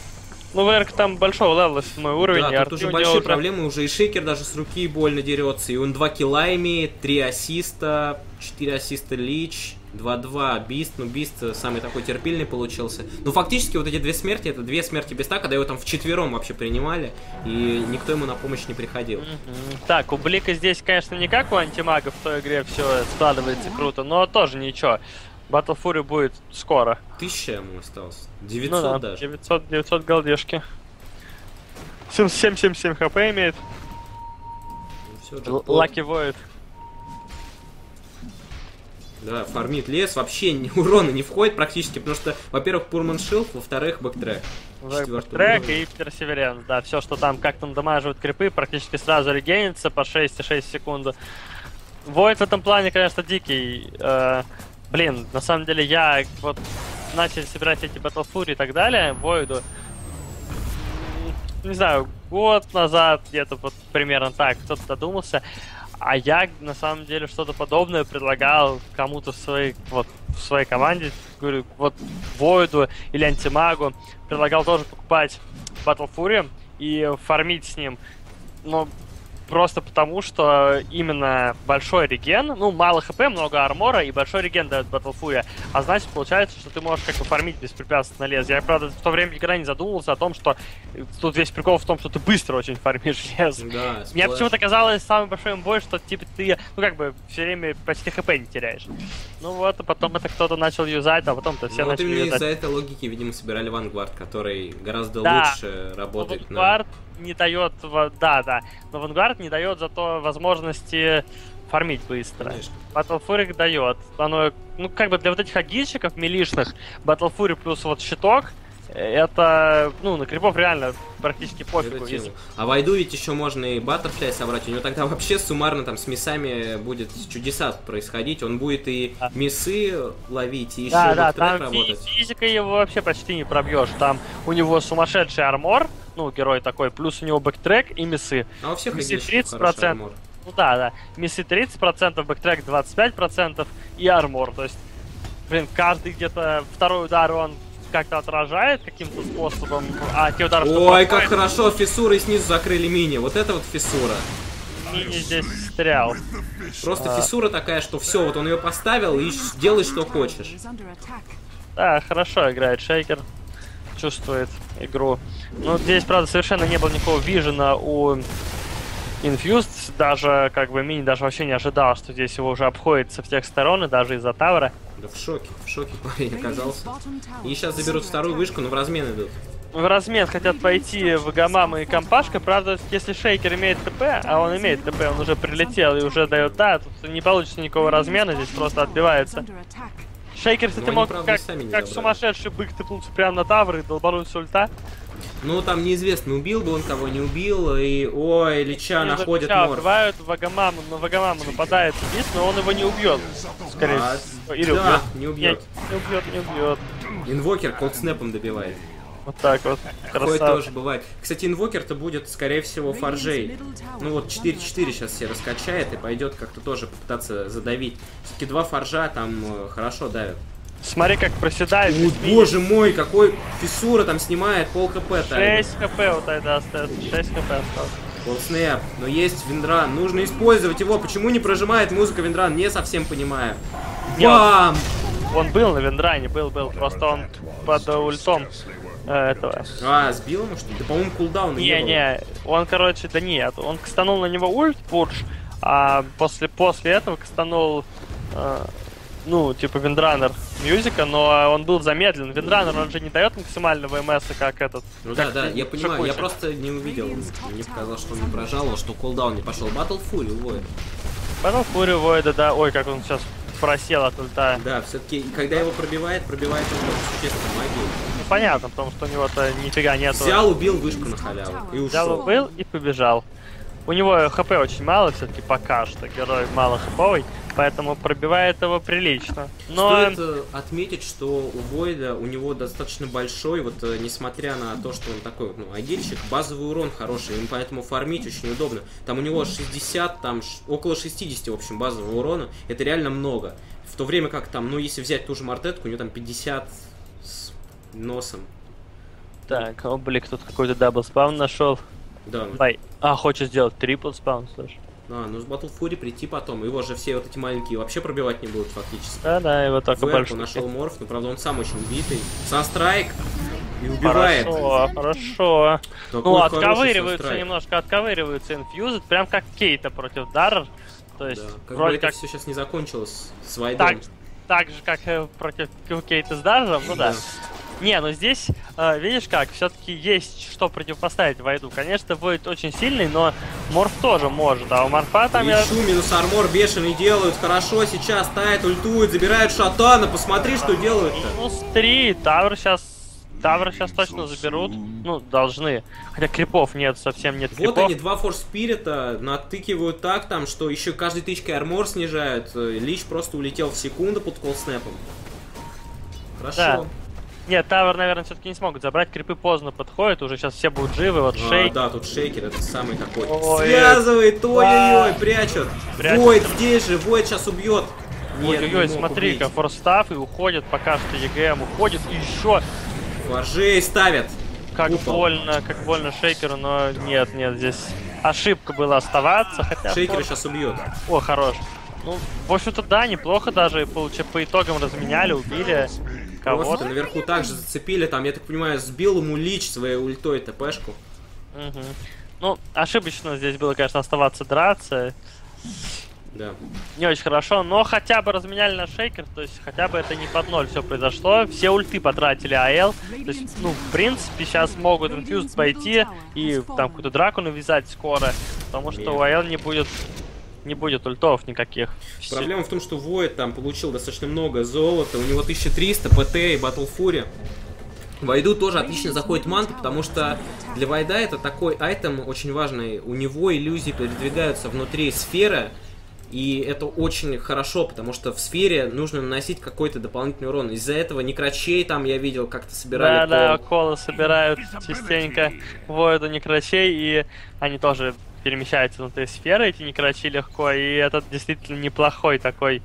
[SPEAKER 3] Ну, ВРК там большого левела, седьмой уровень,
[SPEAKER 2] да, тут уже большие
[SPEAKER 3] уже-
[SPEAKER 2] проблемы, уже и Шейкер даже с руки больно дерется, и он 2 килла имеет, 3 ассиста, 4 ассиста Лич, 2-2 Бист, ну Бист э, самый такой терпильный получился. Ну фактически вот эти две смерти, это две смерти Биста, когда его там вчетвером вообще принимали, и никто ему на помощь не приходил.
[SPEAKER 3] Так, у Блика здесь, конечно, не как у антимага в той игре все складывается круто, но тоже ничего. Battle Fury будет скоро.
[SPEAKER 2] Тысяча ему осталось, 900
[SPEAKER 3] ну да,
[SPEAKER 2] даже.
[SPEAKER 3] 900, 900 голдешки. 777 хп имеет.
[SPEAKER 2] Ну, всё,
[SPEAKER 3] Л-. Лаки воет.
[SPEAKER 2] Да, фармит лес, вообще ни урона не входит практически, потому что, во-первых, Poor Man's Shield, во-вторых, backtrack.
[SPEAKER 3] Трек и Персеверенс. Да, все, что там как-то дамаживают крипы, практически сразу регенится по 6,6 секунды. Войд в этом плане, конечно, дикий. Э, блин, на самом деле я вот начал собирать эти Battle Fury и так далее, Войду. Не знаю, год назад, где-то вот примерно так, кто-то додумался. А я на самом деле что-то подобное предлагал кому-то в своей, вот, в своей команде. Говорю, вот Войду или Антимагу предлагал тоже покупать Battle Fury и фармить с ним. Но просто потому, что именно большой реген, ну, мало хп, много армора, и большой реген дает Fury. А значит, получается, что ты можешь как бы фармить беспрепятственно лес. Я, правда, в то время никогда не задумывался о том, что э, тут весь прикол в том, что ты быстро очень фармишь лес.
[SPEAKER 2] Да,
[SPEAKER 3] Мне почему-то казалось самый большой бой, что типа ты, ну как бы, все время почти хп не теряешь. Ну вот, а потом это кто-то начал юзать, а потом-то все
[SPEAKER 2] Ну, вот
[SPEAKER 3] начали
[SPEAKER 2] именно
[SPEAKER 3] юзать.
[SPEAKER 2] из-за этой логики, видимо, собирали Vanguard, который гораздо
[SPEAKER 3] Да.
[SPEAKER 2] лучше работает на...
[SPEAKER 3] Не дает, да, да, но Vanguard не дает зато возможности фармить быстро.
[SPEAKER 2] Конечно.
[SPEAKER 3] Battle Fury дает. Оно, ну, как бы для вот этих агильщиков милишных, Battle Fury плюс вот щиток, э, это, ну, на крипов реально практически пофигу. Если-.
[SPEAKER 2] А в Айду ведь еще можно и Баттерфляй собрать. У него тогда вообще суммарно там с мясами будет чудеса происходить. Он будет и
[SPEAKER 3] Да.
[SPEAKER 2] мясы ловить, и еще
[SPEAKER 3] Да, да,
[SPEAKER 2] backtrack
[SPEAKER 3] там
[SPEAKER 2] работать.
[SPEAKER 3] физикой его вообще почти не пробьешь. Там у него сумасшедший армор, ну, герой такой, плюс у него backtrack и миссы.
[SPEAKER 2] А у всех агильщиков
[SPEAKER 3] 30%.
[SPEAKER 2] хороший армор.
[SPEAKER 3] Ну да, да. Миссы 30%, backtrack 25% и армор. То есть, блин, каждый где-то второй удар он как-то отражает каким-то способом, а те удары,
[SPEAKER 2] Ой, как хорошо фиссуры снизу закрыли мини. Вот это вот фиссура.
[SPEAKER 3] мини здесь стрял.
[SPEAKER 2] Просто
[SPEAKER 3] А.
[SPEAKER 2] фиссура такая, что все, вот он ее поставил и делай, что хочешь.
[SPEAKER 3] Да, хорошо играет Шейкер. Чувствует игру. Ну, здесь, правда, совершенно не было никакого вижена у Infused. Даже, как бы, Мини даже вообще не ожидал, что здесь его уже обходит со всех сторон, и даже из-за тавра.
[SPEAKER 2] Да в шоке, в шоке парень оказался. И сейчас заберут вторую вышку, но в размен идут.
[SPEAKER 3] В размен хотят пойти ЕГМ и компашка. Правда, если Шейкер имеет ТП, а он имеет ТП, он уже прилетел и уже дает да, тут не получится никакого размена, здесь просто отбивается. Шейкер, кстати,
[SPEAKER 2] они,
[SPEAKER 3] мог
[SPEAKER 2] правда,
[SPEAKER 3] как,
[SPEAKER 2] не
[SPEAKER 3] как
[SPEAKER 2] забрали.
[SPEAKER 3] сумасшедший бык тыпнуться прямо на тавр и долбануть с ульта.
[SPEAKER 2] Ну, там неизвестно, убил бы он кого, не убил, и... Ой, Лича
[SPEAKER 3] Они
[SPEAKER 2] находит
[SPEAKER 3] Лича
[SPEAKER 2] морф.
[SPEAKER 3] убивают, Вагамаму, на Вагамаму нападает Бис, но он его не убьет. Скорее
[SPEAKER 2] А,
[SPEAKER 3] всего. Или
[SPEAKER 2] да,
[SPEAKER 3] убьет.
[SPEAKER 2] не убьет.
[SPEAKER 3] Не, не убьет, не убьет.
[SPEAKER 2] Инвокер колдснэпом добивает.
[SPEAKER 3] Вот так вот.
[SPEAKER 2] Такое
[SPEAKER 3] Красава.
[SPEAKER 2] тоже бывает. Кстати, инвокер-то будет, скорее всего,
[SPEAKER 1] tower
[SPEAKER 2] Ну вот
[SPEAKER 1] is under
[SPEAKER 2] 4-4
[SPEAKER 1] attack.
[SPEAKER 2] сейчас все раскачает и пойдет как-то тоже попытаться задавить. Все-таки два форжа там э, хорошо давят.
[SPEAKER 3] Смотри, как проседает. Бесмини.
[SPEAKER 2] боже мой, какой фиссура там снимает, пол хп таймер.
[SPEAKER 3] 6 хп вот тогда остается. 6 хп осталось.
[SPEAKER 2] Полснэп, но есть Виндран, нужно использовать его. Почему не прожимает музыка Виндран, не совсем понимаю. Бам!
[SPEAKER 3] Он был на Вендране, был, был. Просто он под ультом этого.
[SPEAKER 2] А, сбил ему что ли? Да, по-моему, кулдаун
[SPEAKER 3] Не-не, он, короче, да нет. Он кастанул на него ульт, пурж, а после, после этого кастанул, э, ну, типа, Виндранер мюзика, но он был замедлен. Виндранер, он же не дает максимального МС, как этот.
[SPEAKER 2] Ну да,
[SPEAKER 3] как
[SPEAKER 2] да, я понимаю, я
[SPEAKER 3] Шакуйся.
[SPEAKER 2] просто не увидел, мне показалось, что он не прожал, что кулдаун не пошел. Battle Fury уводит.
[SPEAKER 3] Потом Фури Войда, да, ой, как он сейчас просел от ульта.
[SPEAKER 2] Да, все-таки, когда его пробивает, пробивает он существенно магией.
[SPEAKER 3] Понятно, потому что у него-то нифига нету.
[SPEAKER 2] Взял, убил вышку на халяву и
[SPEAKER 3] Взял, убил и побежал. У него хп очень мало, все-таки пока что герой мало хповый, поэтому пробивает его прилично. Но
[SPEAKER 2] Стоит э, отметить, что у Войда у него достаточно большой, вот э, несмотря на то, что он такой, ну, агильщик, базовый урон хороший, им поэтому фармить очень удобно. Там у него 60, там около 60, в общем, базового урона, это реально много. В то время как там, ну, если взять ту же Мартетку, у него там 50 с носом.
[SPEAKER 3] так, облик тут какой-то дабл спаун нашел.
[SPEAKER 2] Да,
[SPEAKER 3] Бай. А, хочет сделать трипл спаун, слышь.
[SPEAKER 2] а, ну с Battle Fury прийти потом, его же все вот эти маленькие вообще пробивать не будут фактически.
[SPEAKER 3] Да-да, его только больше.
[SPEAKER 2] нашел морф, но правда он сам очень битый. Санстрайк и убивает.
[SPEAKER 3] Хорошо, хорошо.
[SPEAKER 2] Такой
[SPEAKER 3] Ну, отковыриваются немножко, отковыриваются инфьюзы, прям как Кейта против Даррер. То есть,
[SPEAKER 2] Да, как бы
[SPEAKER 3] вроде
[SPEAKER 2] это
[SPEAKER 3] как
[SPEAKER 2] все сейчас не закончилось с Вайдом.
[SPEAKER 3] так, так же, как э, против Кейта с Даррером, ну да.
[SPEAKER 2] Да.
[SPEAKER 3] Не, ну здесь, э, видишь как, все-таки есть что противопоставить Вайду. Конечно, будет очень сильный, но Морф тоже может, а у Морфа там я...
[SPEAKER 2] Лечу, минус армор бешеный делают. Хорошо, сейчас тает, ультует, забирают шатана. Посмотри, что делают-то.
[SPEAKER 3] Минус 3, Тавр сейчас... Тавр сейчас точно заберут. Ну, должны. Хотя крипов нет, совсем нет
[SPEAKER 2] Вот
[SPEAKER 3] крипов.
[SPEAKER 2] они, два форс спирита, натыкивают так там, что еще каждой тычкой армор снижают. Э, Лич просто улетел в секунду под колснэпом. Хорошо.
[SPEAKER 3] Да. Нет, Тавр, наверное, все-таки не смогут забрать. Крипы поздно подходят, уже сейчас все будут живы. Вот
[SPEAKER 2] А,
[SPEAKER 3] Шейк.
[SPEAKER 2] да, тут шейкер, это самый такой.
[SPEAKER 3] Ой,
[SPEAKER 2] Связывает, ой-ой-ой,
[SPEAKER 3] да.
[SPEAKER 2] прячут.
[SPEAKER 3] Прячут.
[SPEAKER 2] Войд здесь же, Войд сейчас убьет.
[SPEAKER 3] Ой-ой-ой, смотри-ка, форстав и уходит, пока что ЕГМ уходит. И еще
[SPEAKER 2] Форжей ставят.
[SPEAKER 3] как
[SPEAKER 2] Купол.
[SPEAKER 3] больно, как больно Шейкеру, но нет, нет, здесь ошибка была оставаться, хотя...
[SPEAKER 2] Шейкер
[SPEAKER 3] Форд-
[SPEAKER 2] сейчас убьет.
[SPEAKER 3] О, хорош. Ну, в общем-то, да, неплохо даже, получа по итогам разменяли, убили кого-то.
[SPEAKER 2] наверху также зацепили, там, я так понимаю, сбил ему лич своей ультой ТПшку.
[SPEAKER 3] Мгм. Ну, ошибочно здесь было, конечно, оставаться драться.
[SPEAKER 2] Да.
[SPEAKER 3] Не очень хорошо, но хотя бы разменяли на шейкер, то есть хотя бы это не под ноль все произошло. Все ульты потратили АЛ. То есть, ну, в принципе, сейчас могут инфьюз пойти и там какую-то драку навязать скоро, потому что у АЛ не будет не будет ультов никаких.
[SPEAKER 2] Проблема в том, что Void там получил достаточно много золота, у него 1300 ПТ и Battle Fury. Войду тоже отлично заходит манта, потому что для Вайда это такой айтем очень важный. У него иллюзии передвигаются внутри сферы, и это очень хорошо, потому что в сфере нужно наносить какой-то дополнительный урон. Из-за этого некрачей там я видел, как-то собирали
[SPEAKER 3] Да, да,
[SPEAKER 2] кол.
[SPEAKER 3] колы собирают частенько воиду некрачей, и они тоже перемещаются внутри сферы, эти некрачи легко, и это действительно неплохой такой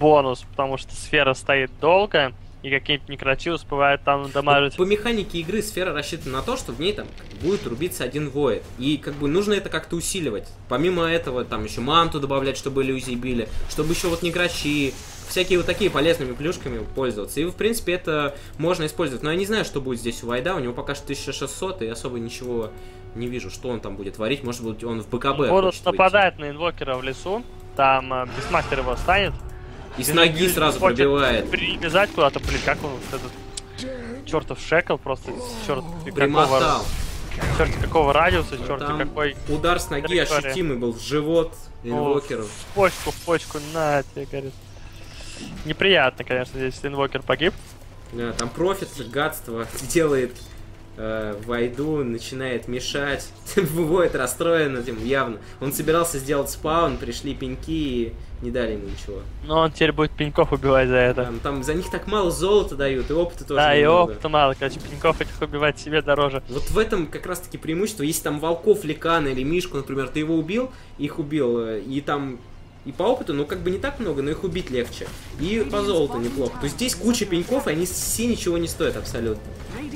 [SPEAKER 3] бонус, потому что сфера стоит долго, и какие-нибудь некрачи успевают там дамажить.
[SPEAKER 2] По механике игры сфера рассчитана на то, что в ней там будет рубиться один воид. И как бы нужно это как-то усиливать. Помимо этого, там еще манту добавлять, чтобы иллюзии били, чтобы еще вот неграчи, всякие вот такие полезными плюшками пользоваться. И в принципе это можно использовать. Но я не знаю, что будет здесь у Вайда. У него пока что 1600, и особо ничего не вижу, что он там будет творить. Может быть, он в БКБ
[SPEAKER 3] Будут
[SPEAKER 2] хочет выйти.
[SPEAKER 3] на инвокера в лесу, там э, Бисмастер его станет.
[SPEAKER 2] И с ноги сразу пробивает.
[SPEAKER 3] Привязать куда-то, блин, как он вот этот чертов шекл просто черт какого,
[SPEAKER 2] Примотал.
[SPEAKER 3] черт какого радиуса, черт
[SPEAKER 2] Там
[SPEAKER 3] какой
[SPEAKER 2] удар с ноги
[SPEAKER 3] траектория.
[SPEAKER 2] ощутимый был в живот инвокеру.
[SPEAKER 3] в почку, в почку, на тебе, говорит. Неприятно, конечно, здесь инвокер погиб.
[SPEAKER 2] Да, там профит, гадство делает э, Вайду, начинает мешать. Выводит расстроен этим явно. Он собирался сделать спаун, пришли пеньки и не дали ему ничего.
[SPEAKER 3] Но он теперь будет пеньков убивать за это.
[SPEAKER 2] Там, там за них так мало золота дают, и опыта тоже
[SPEAKER 3] да, и
[SPEAKER 2] немного.
[SPEAKER 3] опыта мало, короче, пеньков этих убивать себе дороже.
[SPEAKER 2] Вот в этом как раз таки преимущество. Если там волков, ликана или мишку, например, ты его убил, их убил, э, и там и по опыту, ну как бы не так много, но их убить легче. И по золоту неплохо. То есть здесь куча пеньков, и они все ничего не стоят абсолютно.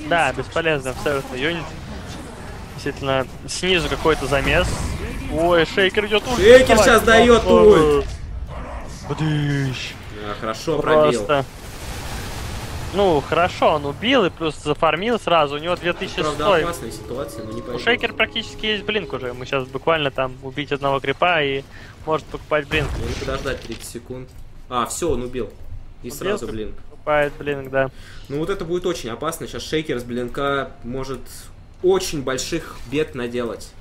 [SPEAKER 3] Да, бесполезно абсолютно юнит. Действительно, снизу какой-то замес. Ой, шейкер идет ульт.
[SPEAKER 2] Шейкер
[SPEAKER 3] Давай.
[SPEAKER 2] щас дает ульт. А, хорошо пробил.
[SPEAKER 3] Ну, хорошо, он убил и плюс зафармил сразу, у него 2100.
[SPEAKER 2] Правда, опасная ситуация, но не
[SPEAKER 3] У
[SPEAKER 2] пойдет.
[SPEAKER 3] Шейкер практически есть блинк уже. Мы сейчас буквально там убить одного крипа и может покупать блинк.
[SPEAKER 2] Надо подождать 30 секунд. А, все, он убил. И
[SPEAKER 3] Убил,
[SPEAKER 2] сразу,
[SPEAKER 3] как-
[SPEAKER 2] блин.
[SPEAKER 3] Покупает блинк, да.
[SPEAKER 2] Ну вот это будет очень опасно. Сейчас Шейкер с блинка может очень больших бед наделать.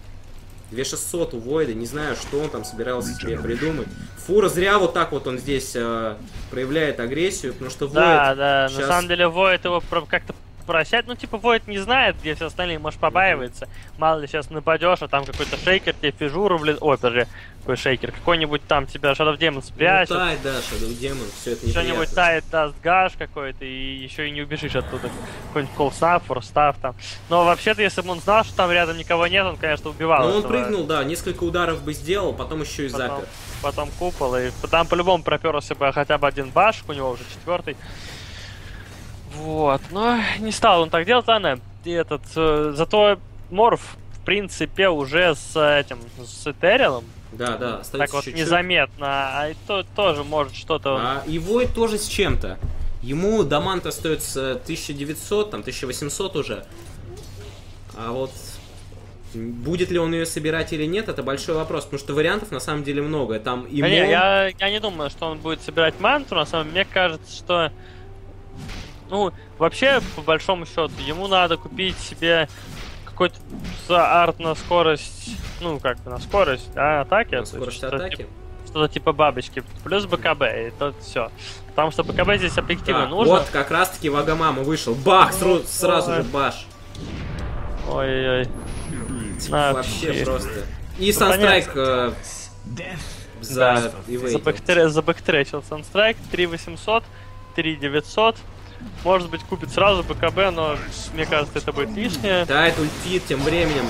[SPEAKER 2] 2600 у Войда, не знаю, что он там собирался себе придумать. Фура зря вот так вот он здесь э, проявляет агрессию, потому что Войд
[SPEAKER 3] Да, да,
[SPEAKER 2] щас-
[SPEAKER 3] на самом деле Воид его как-то прощать. Ну, типа, Воид не знает, где все остальные, может, побаивается. Мало ли, сейчас нападешь, а там какой-то шейкер тебе фижуру, блин. Ой, подожди, какой шейкер. Какой-нибудь там тебя Shadow Demon
[SPEAKER 2] Ну,
[SPEAKER 3] спрячет.
[SPEAKER 2] тай, да, Shadow Demon, все это
[SPEAKER 3] Что-нибудь
[SPEAKER 2] неприятно.
[SPEAKER 3] тает, даст гаш какой-то, и еще и не убежишь оттуда. Какой-нибудь колснап, форстав там. Но вообще-то, если бы он знал, что там рядом никого нет, он, конечно, убивал.
[SPEAKER 2] Но он прыгнул, да, несколько ударов бы сделал, потом еще и
[SPEAKER 3] потом,
[SPEAKER 2] запер.
[SPEAKER 3] потом купол, и там по-любому проперлся бы хотя бы один башк, у него уже четвертый. Вот, но не стал он так делать, ладно. И этот, э, зато Морф, в принципе, уже с этим, с Этериалом,
[SPEAKER 2] Да, да,
[SPEAKER 3] так
[SPEAKER 2] остается
[SPEAKER 3] вот
[SPEAKER 2] чуть-чуть.
[SPEAKER 3] незаметно, а то тоже может что-то...
[SPEAKER 2] А, и Войд тоже с чем-то. Ему Дамант остается 1900, там 1800 уже. А вот будет ли он ее собирать или нет, это большой вопрос, потому что вариантов на самом деле много. Там и
[SPEAKER 3] Да не,
[SPEAKER 2] Мон-
[SPEAKER 3] я, я не думаю, что он будет собирать мантру, на самом деле, мне кажется, что... Ну, вообще, по большому счету, ему надо купить себе какой-то за арт на скорость, ну, как бы на скорость, да, атаки.
[SPEAKER 2] на скорость
[SPEAKER 3] что-то
[SPEAKER 2] атаки.
[SPEAKER 3] типа- что-то типа бабочки, плюс БКБ, и то все. Потому что БКБ здесь объективно
[SPEAKER 2] Да,
[SPEAKER 3] нужно.
[SPEAKER 2] вот как раз таки Вагамама вышел. Бах! сру- сразу
[SPEAKER 3] Ой.
[SPEAKER 2] же баш.
[SPEAKER 3] Ой-ой-ой. На,
[SPEAKER 2] Вообще
[SPEAKER 3] пи-
[SPEAKER 2] просто. И
[SPEAKER 3] Ну,
[SPEAKER 2] Санстрайк э, за
[SPEAKER 3] Да. Забэктре- Забэктречил Санстрайк, 3800, 3900. Может быть, купит сразу БКБ, но мне кажется, это будет лишнее.
[SPEAKER 2] Тайт ультит тем временем.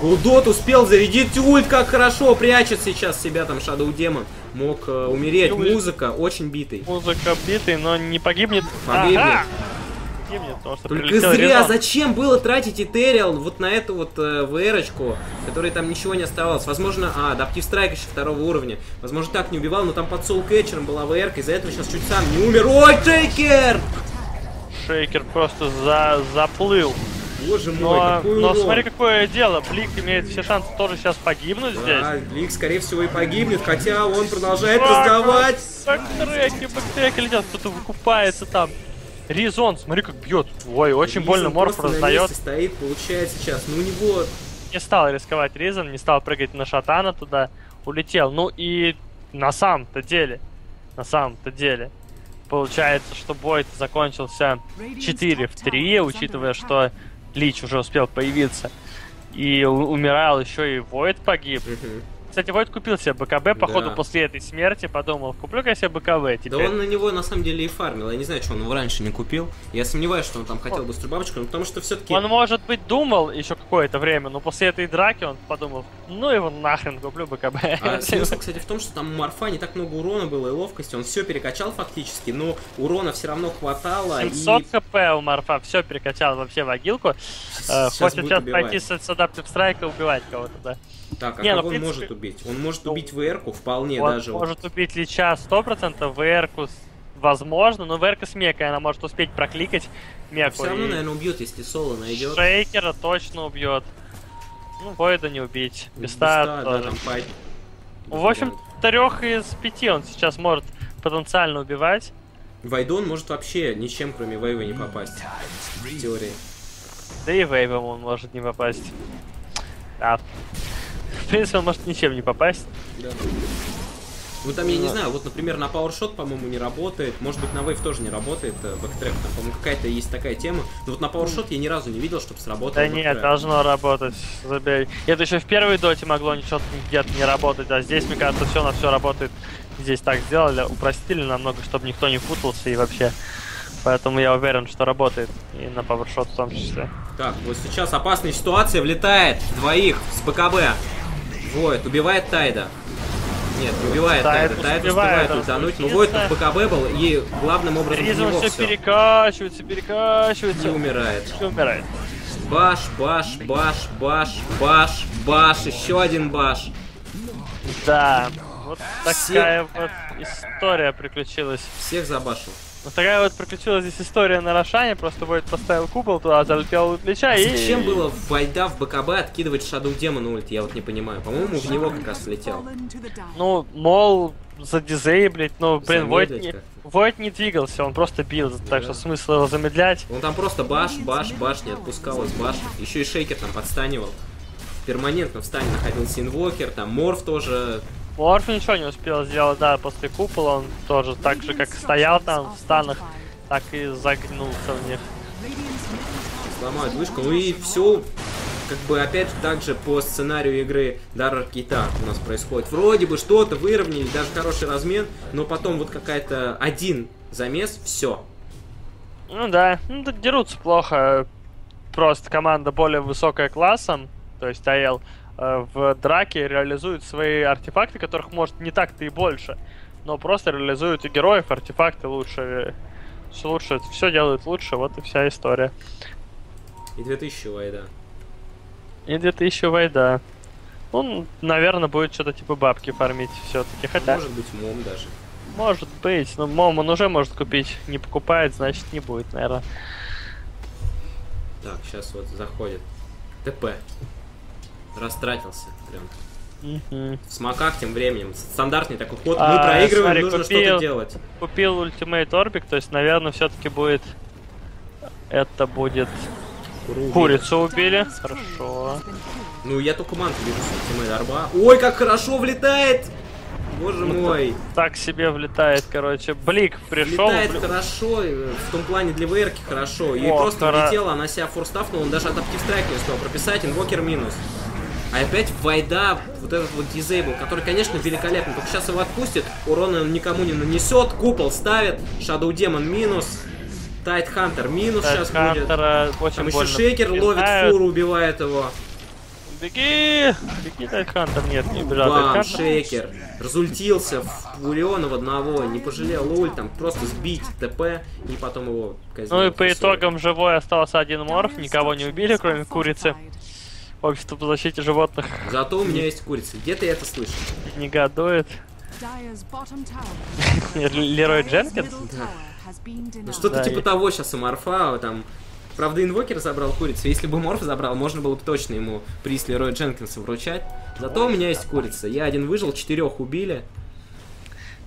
[SPEAKER 2] Гулдот успел зарядить ульт, как хорошо прячет сейчас себя там Shadow Demon. Мог э, умереть.
[SPEAKER 3] Ульт.
[SPEAKER 2] Музыка очень битый.
[SPEAKER 3] Музыка битый, но не погибнет.
[SPEAKER 2] Погибнет.
[SPEAKER 3] Ага! погибнет, потому что
[SPEAKER 2] Только зря,
[SPEAKER 3] резон.
[SPEAKER 2] зачем было тратить Этериал вот на эту вот э, VR-очку, которой там ничего не оставалось. Возможно, а, Adaptive Strike еще второго уровня. Возможно, так не убивал, но там под Soul Catcher была VR, из-за этого сейчас чуть сам не умер. Ой, Джейкер!
[SPEAKER 3] Шейкер просто за, заплыл.
[SPEAKER 2] Боже мой,
[SPEAKER 3] Но,
[SPEAKER 2] какой
[SPEAKER 3] но смотри, какое дело. Блик имеет все шансы тоже сейчас погибнуть здесь.
[SPEAKER 2] Да, Блик, скорее всего, и погибнет, хотя он продолжает
[SPEAKER 3] Ага,
[SPEAKER 2] раздавать.
[SPEAKER 3] Бэктреки, бэктреки летят, кто-то выкупается там. Резон, смотри, как бьет. Ой, очень больно
[SPEAKER 2] Ризен
[SPEAKER 3] Морф раздает.
[SPEAKER 2] стоит, получает сейчас. Ну, у него
[SPEAKER 3] Не стал рисковать Ризен, не стал прыгать на шатана туда. Улетел. Ну и на самом-то деле, на самом-то деле, получается, что бой закончился 4 в 3, учитывая, что Лич уже успел появиться. И умирал еще и Войд погиб.
[SPEAKER 2] Мгм.
[SPEAKER 3] Кстати, Войд купил себе БКБ, походу,
[SPEAKER 2] Да.
[SPEAKER 3] после этой смерти подумал, куплю-ка я себе БКБ
[SPEAKER 2] Да
[SPEAKER 3] теперь.
[SPEAKER 2] он на него на самом деле и фармил. Я не знаю, что он его раньше не купил. Я сомневаюсь, что он там хотел быструю бабочку, но потому что все-таки.
[SPEAKER 3] Он, может быть, думал еще какое-то время, но после этой драки он подумал, ну его нахрен, куплю БКБ.
[SPEAKER 2] А смысл, кстати, в том, что там у Марфа не так много урона было и ловкости. Он все перекачал фактически, но урона все равно хватало.
[SPEAKER 3] 700
[SPEAKER 2] и
[SPEAKER 3] хп у Марфа, все перекачал вообще в агилку. Э,
[SPEAKER 2] сейчас
[SPEAKER 3] Хочет сейчас
[SPEAKER 2] убивать.
[SPEAKER 3] пойти с, с Adaptive Strike и убивать кого-то, да.
[SPEAKER 2] Так, а
[SPEAKER 3] Не, ну,
[SPEAKER 2] кого
[SPEAKER 3] в
[SPEAKER 2] он
[SPEAKER 3] принципе,
[SPEAKER 2] может убить? Он может
[SPEAKER 3] ну,
[SPEAKER 2] убить ВР-ку вполне
[SPEAKER 3] он
[SPEAKER 2] даже. вот.
[SPEAKER 3] может убить Лича 100%, ВР-ку возможно, но ВР-ка с мекой, она может успеть прокликать меку.
[SPEAKER 2] Все равно,
[SPEAKER 3] и
[SPEAKER 2] наверное, убьет, если соло найдет.
[SPEAKER 3] Шейкера точно убьет. Ну, Войда не убить. Беста
[SPEAKER 2] Беста, да,
[SPEAKER 3] тоже.
[SPEAKER 2] там pipe.
[SPEAKER 3] В общем, трех из пяти он сейчас может потенциально убивать.
[SPEAKER 2] Вайдон может вообще ничем, кроме вейва, не попасть. В теории.
[SPEAKER 3] Да и вейвом он может не попасть. Да. В принципе, он может ничем не попасть.
[SPEAKER 2] Да. Ну там, я не знаю, вот, например, на PowerShot, по-моему, не работает. Может быть, на Wave тоже не работает backtrack. Там, по-моему, какая-то есть такая тема. Но вот на PowerShot я ни разу не видел, чтобы сработал
[SPEAKER 3] Да нет,
[SPEAKER 2] backtrack.
[SPEAKER 3] должно работать. Забей. Это еще в первой доте могло ничего где-то не работать, а здесь, мне кажется, все на все работает. Здесь так сделали, упростили намного, чтобы никто не путался и вообще. Поэтому я уверен, что работает. И на PowerShot в том числе.
[SPEAKER 2] Так, вот сейчас опасная ситуация, влетает двоих с БКБ. Войд, убивает Тайда. Нет, не убивает
[SPEAKER 3] Тайд
[SPEAKER 2] Тайда. Тайд
[SPEAKER 3] успевает
[SPEAKER 2] но
[SPEAKER 3] раскрутиться.
[SPEAKER 2] Войд в БКБ был, и главным образом
[SPEAKER 3] Ризон
[SPEAKER 2] него
[SPEAKER 3] все
[SPEAKER 2] все.
[SPEAKER 3] перекачивается,
[SPEAKER 2] И
[SPEAKER 3] перекачивается.
[SPEAKER 2] умирает.
[SPEAKER 3] И умирает.
[SPEAKER 2] Баш, баш, баш, баш, баш, баш, еще один баш.
[SPEAKER 3] Да. Вот
[SPEAKER 2] Все-
[SPEAKER 3] такая вот история приключилась.
[SPEAKER 2] Всех забашил.
[SPEAKER 3] Вот такая вот приключилась здесь история на Рошане, просто Войд поставил купол туда, залетел у плеча и...
[SPEAKER 2] Зачем было в Вайда в БКБ откидывать Shadow Demon ульт? Я вот не понимаю. По-моему, в него как раз влетел.
[SPEAKER 3] Ну, мол, задизейблить, ну, блин, Войд не. Войд не двигался, он просто бил, так что смысл его замедлять.
[SPEAKER 2] Он там просто баш, баш, баш, не отпускал из баш. Еще и шейкер там подстанивал. Перманентно в стане находился инвокер, там морф тоже.
[SPEAKER 3] Морф ничего не успел сделать, да, после купола он тоже так же, как стоял там в станах, так и загнулся в них.
[SPEAKER 2] сломают вышку. Ну и все, как бы опять же так же по сценарию игры Дарр Кита у нас происходит. Вроде бы что-то выровняли, даже хороший размен, но потом вот какая-то один замес, все.
[SPEAKER 3] Ну да, ну так дерутся плохо. Просто команда более высокая классом, то есть АЛ, э, в драке реализует свои артефакты, которых может не так-то и больше. Но просто реализуют и героев, артефакты лучше. Все лучше, все делают лучше, вот и вся история.
[SPEAKER 2] И 2000 вайда.
[SPEAKER 3] И 2000 вайда. Ну, наверное, будет что-то типа бабки фармить все-таки. Хотя,
[SPEAKER 2] Может быть, мом даже.
[SPEAKER 3] может быть, но Мом он уже может купить. Не покупает, значит не будет, наверное.
[SPEAKER 2] Так, сейчас вот заходит. ТП. Растратился прям.
[SPEAKER 3] Мгм.
[SPEAKER 2] В смоках тем временем. Стандартный такой ход.
[SPEAKER 3] А,
[SPEAKER 2] Мы проигрываем,
[SPEAKER 3] смотри,
[SPEAKER 2] нужно что-то делать.
[SPEAKER 3] Купил Ultimate Orbic, то есть, наверное, все-таки будет... Это будет... Курицу убили. Хорошо.
[SPEAKER 2] Ну, я только манту вижу с Ultimate Арба. Ой, как хорошо влетает! Боже
[SPEAKER 3] Ну,
[SPEAKER 2] мой.
[SPEAKER 3] Так себе влетает, короче. Блик пришел.
[SPEAKER 2] Влетает хорошо, э, в том плане для ВРки хорошо. И
[SPEAKER 3] О,
[SPEAKER 2] просто
[SPEAKER 3] хоро-
[SPEAKER 2] влетела, она себя форстафнула, он даже адаптив страйк не успел прописать, инвокер минус. А опять Вайда, вот этот вот дизейбл, который, конечно, великолепный, только сейчас его отпустит, урона он никому не нанесет, купол ставит, Shadow Demon минус, Тайт Хантер минус сейчас будет.
[SPEAKER 3] Хантера очень
[SPEAKER 2] Там еще Шейкер ловит
[SPEAKER 3] пинают.
[SPEAKER 2] фуру, убивает его.
[SPEAKER 3] Беги! Беги, Тайтхантер. Нет, не убежал
[SPEAKER 2] Бам, шейкер. Разультился в Фуриона в одного, не пожалел ульт, там просто сбить ТП и потом его казнить.
[SPEAKER 3] Ну и по итогам живой остался один морф, никого не убили, кроме курицы. Общество по защите животных
[SPEAKER 2] Зато у меня есть курица. Где ты это слышишь?
[SPEAKER 3] негодует. Лерой Дженкинс?
[SPEAKER 2] Ну что-то
[SPEAKER 3] Да,
[SPEAKER 2] типа
[SPEAKER 3] я-
[SPEAKER 2] того сейчас у Морфа, там... Правда, инвокер забрал курицу. Если бы Морф забрал, можно было бы точно ему приз Лероя Дженкинса вручать. Зато у меня есть курица. Я один выжил, четырех убили.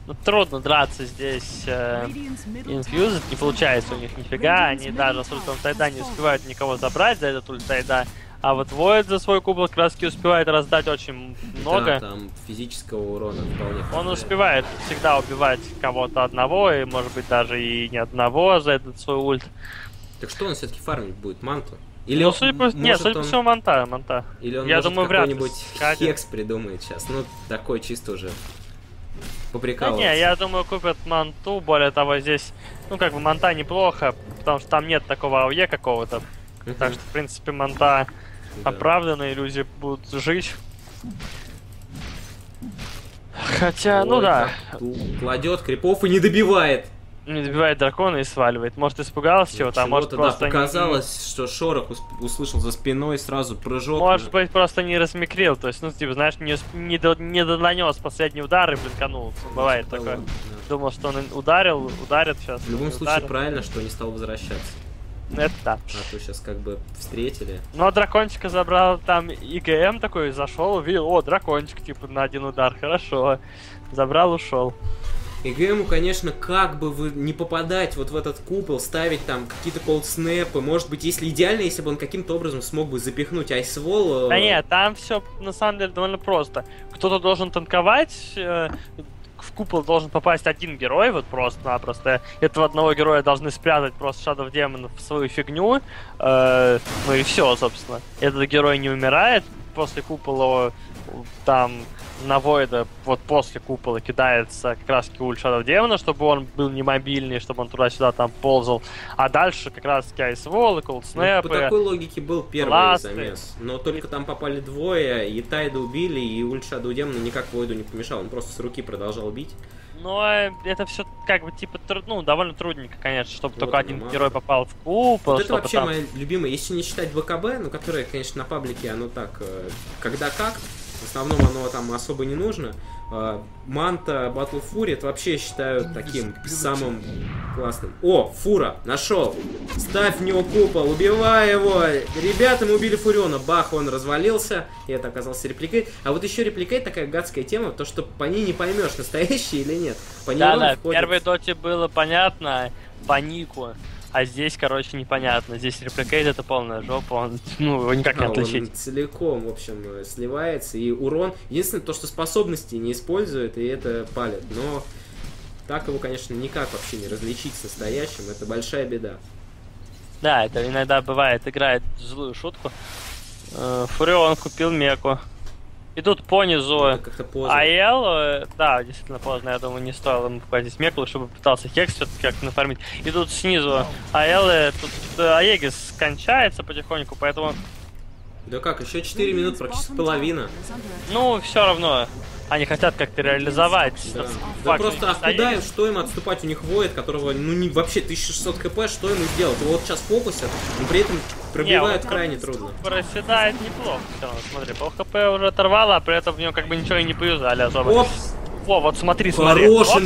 [SPEAKER 3] Ну, трудно драться здесь. э, не получается у них нифига, они даже с ультом Тайда не успевают никого забрать за этот ульт Тайда. А вот Void за свой кубок краски успевает раздать очень
[SPEAKER 2] Да,
[SPEAKER 3] много.
[SPEAKER 2] там физического урона вполне
[SPEAKER 3] Он
[SPEAKER 2] хватает.
[SPEAKER 3] успевает всегда убивать кого-то одного, и может быть даже и не одного за этот свой ульт.
[SPEAKER 2] Так что он все-таки фармить будет? Манту? Или
[SPEAKER 3] ну,
[SPEAKER 2] он-
[SPEAKER 3] судя по... Нет, судя по
[SPEAKER 2] он-
[SPEAKER 3] всему, Монта, Монта.
[SPEAKER 2] Или он
[SPEAKER 3] Я
[SPEAKER 2] может
[SPEAKER 3] думаю, вряд ли
[SPEAKER 2] какой-нибудь хекс придумает сейчас. Ну, такой чисто уже
[SPEAKER 3] Да
[SPEAKER 2] поприкалываться.
[SPEAKER 3] не, я думаю, купят Манту, более того, здесь, ну, как бы Монта неплохо, потому что там нет такого АОЕ какого-то.
[SPEAKER 2] Мгм,
[SPEAKER 3] Так что, в принципе, Монта
[SPEAKER 2] да.
[SPEAKER 3] оправданно, иллюзии будут жить. Хотя, ну
[SPEAKER 2] Ой,
[SPEAKER 3] да,
[SPEAKER 2] как ту- Кладет крипов и не добивает.
[SPEAKER 3] не добивает дракона и сваливает. Может, испугался чего-то, а может просто
[SPEAKER 2] да,
[SPEAKER 3] не-
[SPEAKER 2] показалось, что шорох услышал за спиной, сразу прыжок.
[SPEAKER 3] Может быть, просто не размикрил, то есть, ну, типа, знаешь, не, не, до, не донанес последний удар и блинканул. Бывает
[SPEAKER 2] Того,
[SPEAKER 3] такое.
[SPEAKER 2] да.
[SPEAKER 3] Думал, что он ударил, ударит сейчас.
[SPEAKER 2] В любом случае, правильно, что не стал возвращаться.
[SPEAKER 3] Это да.
[SPEAKER 2] А то сейчас как бы встретили.
[SPEAKER 3] Ну, а дракончика забрал там ИГМ такой, зашел, увидел, о, дракончик, типа, на один удар, хорошо. Забрал, ушел.
[SPEAKER 2] И ГМу, конечно, как бы вы не попадать вот в этот купол, ставить там какие-то колдснэпы, может быть, если идеально, если бы он каким-то образом смог бы запихнуть айсвол. э,
[SPEAKER 3] Да нет, там все на самом деле довольно просто. Кто-то должен танковать, э, в купол должен попасть один герой, вот просто-напросто. Этого одного героя должны спрятать просто Shadow Demon в свою фигню. э, ну и все, собственно. Этот герой не умирает. После купола там на Войда вот после купола кидается как раз ульт Shadow Demon, чтобы он был не мобильный, чтобы он туда-сюда там ползал. А дальше как раз таки Айсвол и
[SPEAKER 2] ну,
[SPEAKER 3] Колдснэпы.
[SPEAKER 2] по такой логике был первый
[SPEAKER 3] Ласты.
[SPEAKER 2] замес. Но только там попали двое, и Тайда убили, и Ульт Shadow Demon никак Войду не помешал. Он просто с руки продолжал бить.
[SPEAKER 3] Но э, это все как бы типа труд- ну довольно трудненько, конечно, чтобы
[SPEAKER 2] Вот
[SPEAKER 3] только один
[SPEAKER 2] мало.
[SPEAKER 3] герой попал в купол,
[SPEAKER 2] Вот это вообще
[SPEAKER 3] там-
[SPEAKER 2] моя любимая, если не считать БКБ, ну, которое, конечно, на паблике, оно так, э, когда как, в основном оно там особо не нужно. Э, Манта, Battle Fury, это вообще я считаю таким самым классным. О, Фура, нашел! Ставь в него купол, убивай его! Ребята, мы убили Фуриона, бах, он развалился, и это оказался репликейт. А вот еще репликейт такая гадская тема, то, что по ней не поймешь, настоящий или нет. По
[SPEAKER 3] Да, да, в
[SPEAKER 2] входит-
[SPEAKER 3] первой доте было понятно по нику, а здесь, короче, непонятно. Здесь репликейт это полная жопа, он, ну, его никак не
[SPEAKER 2] А, он
[SPEAKER 3] отличить.
[SPEAKER 2] целиком, в общем, э, сливается, и урон... Единственное, то, что способности не использует, и это палит, но так его, конечно, никак вообще не различить с настоящим, это большая беда.
[SPEAKER 3] Да, это иногда бывает, играет злую шутку. Э, Фурион купил меку. И тут понизу э, да, действительно поздно, я думаю, не стоило ему покупать здесь меку, чтобы пытался хекс все-таки как-то нафармить. И тут снизу АЛ, э, тут э, Аегис кончается потихоньку, поэтому,
[SPEAKER 2] Да как, еще 4 минут, практически половина.
[SPEAKER 3] ну, все равно, они хотят как-то реализовать.
[SPEAKER 2] Да, да просто
[SPEAKER 3] Аегис.
[SPEAKER 2] что им отступать? У них воет, которого, ну, не, вообще 1600 кп, что ему сделать? Его вот сейчас фокусят, но при этом пробивают
[SPEAKER 3] вот
[SPEAKER 2] крайне трудно.
[SPEAKER 3] Проседает неплохо все смотри, пол хп уже оторвало, а при этом в него как бы ничего и не поюзали особо.
[SPEAKER 2] Оп!
[SPEAKER 3] О, вот смотри, смотри.
[SPEAKER 2] Хорош
[SPEAKER 3] Оп.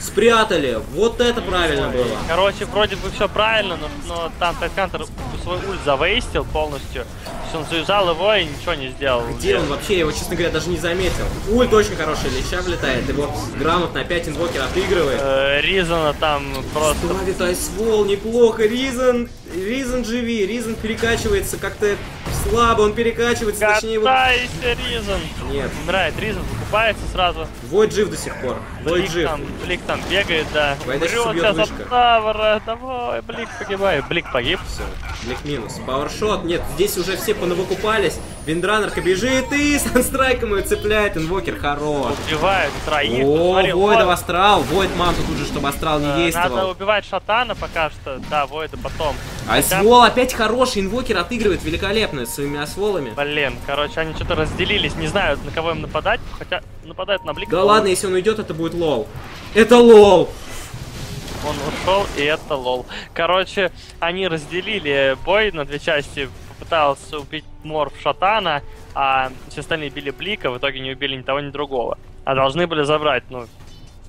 [SPEAKER 2] Спрятали! Вот это правильно было!
[SPEAKER 3] Короче, вроде бы все правильно, но, но там Тайткантер свой ульт завейстил полностью. То есть он завязал его и ничего не сделал.
[SPEAKER 2] Где он вообще? Я его, честно говоря, даже не заметил. Ульт очень хороший, леща влетает. Его грамотно опять инвокер отыгрывает.
[SPEAKER 3] Э, Ризана там просто...
[SPEAKER 2] Ставит айсвол, неплохо. Ризен, Ризен живи. Ризен перекачивается как-то слабо. Он перекачивается, точнее его...
[SPEAKER 3] Катайся, Ризан!
[SPEAKER 2] Нет,
[SPEAKER 3] Умирает Ризан, выкупается сразу.
[SPEAKER 2] Войд жив до сих пор. Войд
[SPEAKER 3] Блик
[SPEAKER 2] жив.
[SPEAKER 3] там, Блик там бегает, да.
[SPEAKER 2] Войда сейчас убьет вышка.
[SPEAKER 3] Тавра. Давай, Блик погибает. Блик погиб.
[SPEAKER 2] Все, Блик минус. Пауэршот. Нет, здесь уже все понавыкупались. Виндранерка бежит и санстрайком ее цепляет. Инвокер хорош.
[SPEAKER 3] Убивает троих.
[SPEAKER 2] О,
[SPEAKER 3] Смотри,
[SPEAKER 2] Войда
[SPEAKER 3] вот,
[SPEAKER 2] в астрал. Войд манту тут же, чтобы астрал не
[SPEAKER 3] э, Надо
[SPEAKER 2] действовал.
[SPEAKER 3] убивать шатана пока что. Да, Войда потом.
[SPEAKER 2] А свол опять хороший, инвокер отыгрывает великолепно своими осволами.
[SPEAKER 3] Блин, короче, они что-то разделились, не знают, на кого им нападать, хотя нападают на Блика.
[SPEAKER 2] Да ладно, если он уйдет, это будет lol. Это lol!
[SPEAKER 3] Он ушел, и это lol. Короче, они разделили бой на две части. Попытался убить Морф Шатана, а все остальные били Блика, в итоге не убили ни того, ни другого. А должны были забрать, ну,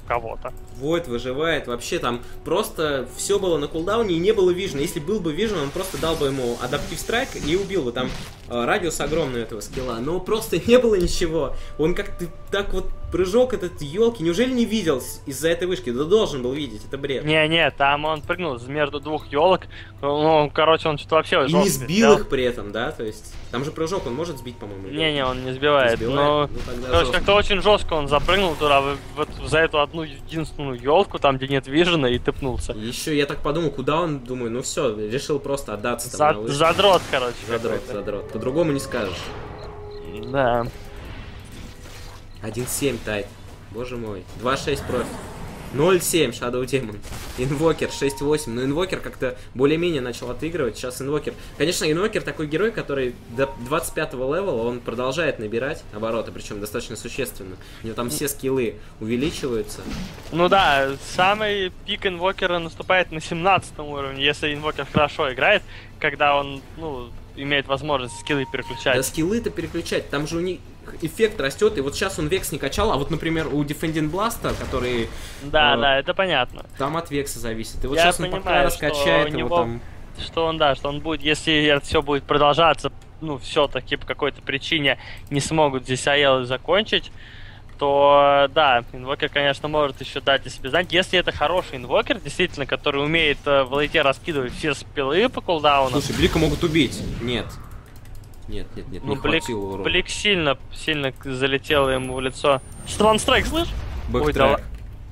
[SPEAKER 3] кого-то.
[SPEAKER 2] Войд выживает. Вообще там просто все было на кулдауне и не было вижена. Если был бы вижен, он просто дал бы ему Adaptive Strike и убил бы. Там э, радиус огромный этого скилла. Но просто не было ничего. Он как-то так вот прыжок этот елки. Неужели не видел из-за этой вышки? Да должен был видеть, это бред.
[SPEAKER 3] Не-не, там он прыгнул между двух елок. Ну, короче, он что-то вообще
[SPEAKER 2] и не сбил
[SPEAKER 3] сделал.
[SPEAKER 2] их при этом, да? То есть там же прыжок он может сбить, по-моему. или
[SPEAKER 3] Не-не, он не
[SPEAKER 2] не
[SPEAKER 3] сбивает.
[SPEAKER 2] сбивает?
[SPEAKER 3] Но,
[SPEAKER 2] Ну,
[SPEAKER 3] короче, как-то очень жестко он запрыгнул туда, вот за эту одну единственную елку, там, где нет вижена, и тыпнулся.
[SPEAKER 2] Еще я так подумал, куда он, думаю, ну все, решил просто отдаться там
[SPEAKER 3] За- задрот, короче.
[SPEAKER 2] Задрот, задрот. По-другому не скажешь.
[SPEAKER 3] Да.
[SPEAKER 2] 1.7 Tide. Боже мой. 2.6 профит. 0.7 Shadow Demon. Инвокер 6.8. Но Инвокер как-то более-менее начал отыгрывать. Сейчас Инвокер... Конечно, Инвокер такой герой, который до 25 левела он продолжает набирать обороты, причем достаточно существенно. У него там все скиллы увеличиваются.
[SPEAKER 3] Ну да, самый пик инвокера наступает на 17 уровне, если инвокер хорошо играет, когда он, ну, имеет возможность скиллы переключать.
[SPEAKER 2] Да скиллы-то переключать, там же у них эффект растет, и вот сейчас он Векс не качал, а вот, например, у Defending Blast, который
[SPEAKER 3] Да,
[SPEAKER 2] э,
[SPEAKER 3] да, это понятно.
[SPEAKER 2] там от Векса зависит. И вот
[SPEAKER 3] Я
[SPEAKER 2] сейчас он пока
[SPEAKER 3] понимаю,
[SPEAKER 2] раскачает
[SPEAKER 3] у
[SPEAKER 2] его
[SPEAKER 3] него
[SPEAKER 2] там...
[SPEAKER 3] Что он, да, что он будет, если все будет продолжаться, ну, все-таки по какой-то причине не смогут здесь Аэлы закончить, то да, инвокер, конечно, может еще дать о себе знать. Если это хороший инвокер, действительно, который умеет э, в лейте раскидывать все спилы по кулдауну,
[SPEAKER 2] Слушай, Блика могут убить. Нет. Нет, нет, нет, не
[SPEAKER 3] ну, Блик,
[SPEAKER 2] хватило урона.
[SPEAKER 3] Блик сильно, сильно залетело ему в лицо. Что, ван страйк, слышь? Ой,
[SPEAKER 2] Бэктрек.
[SPEAKER 3] да,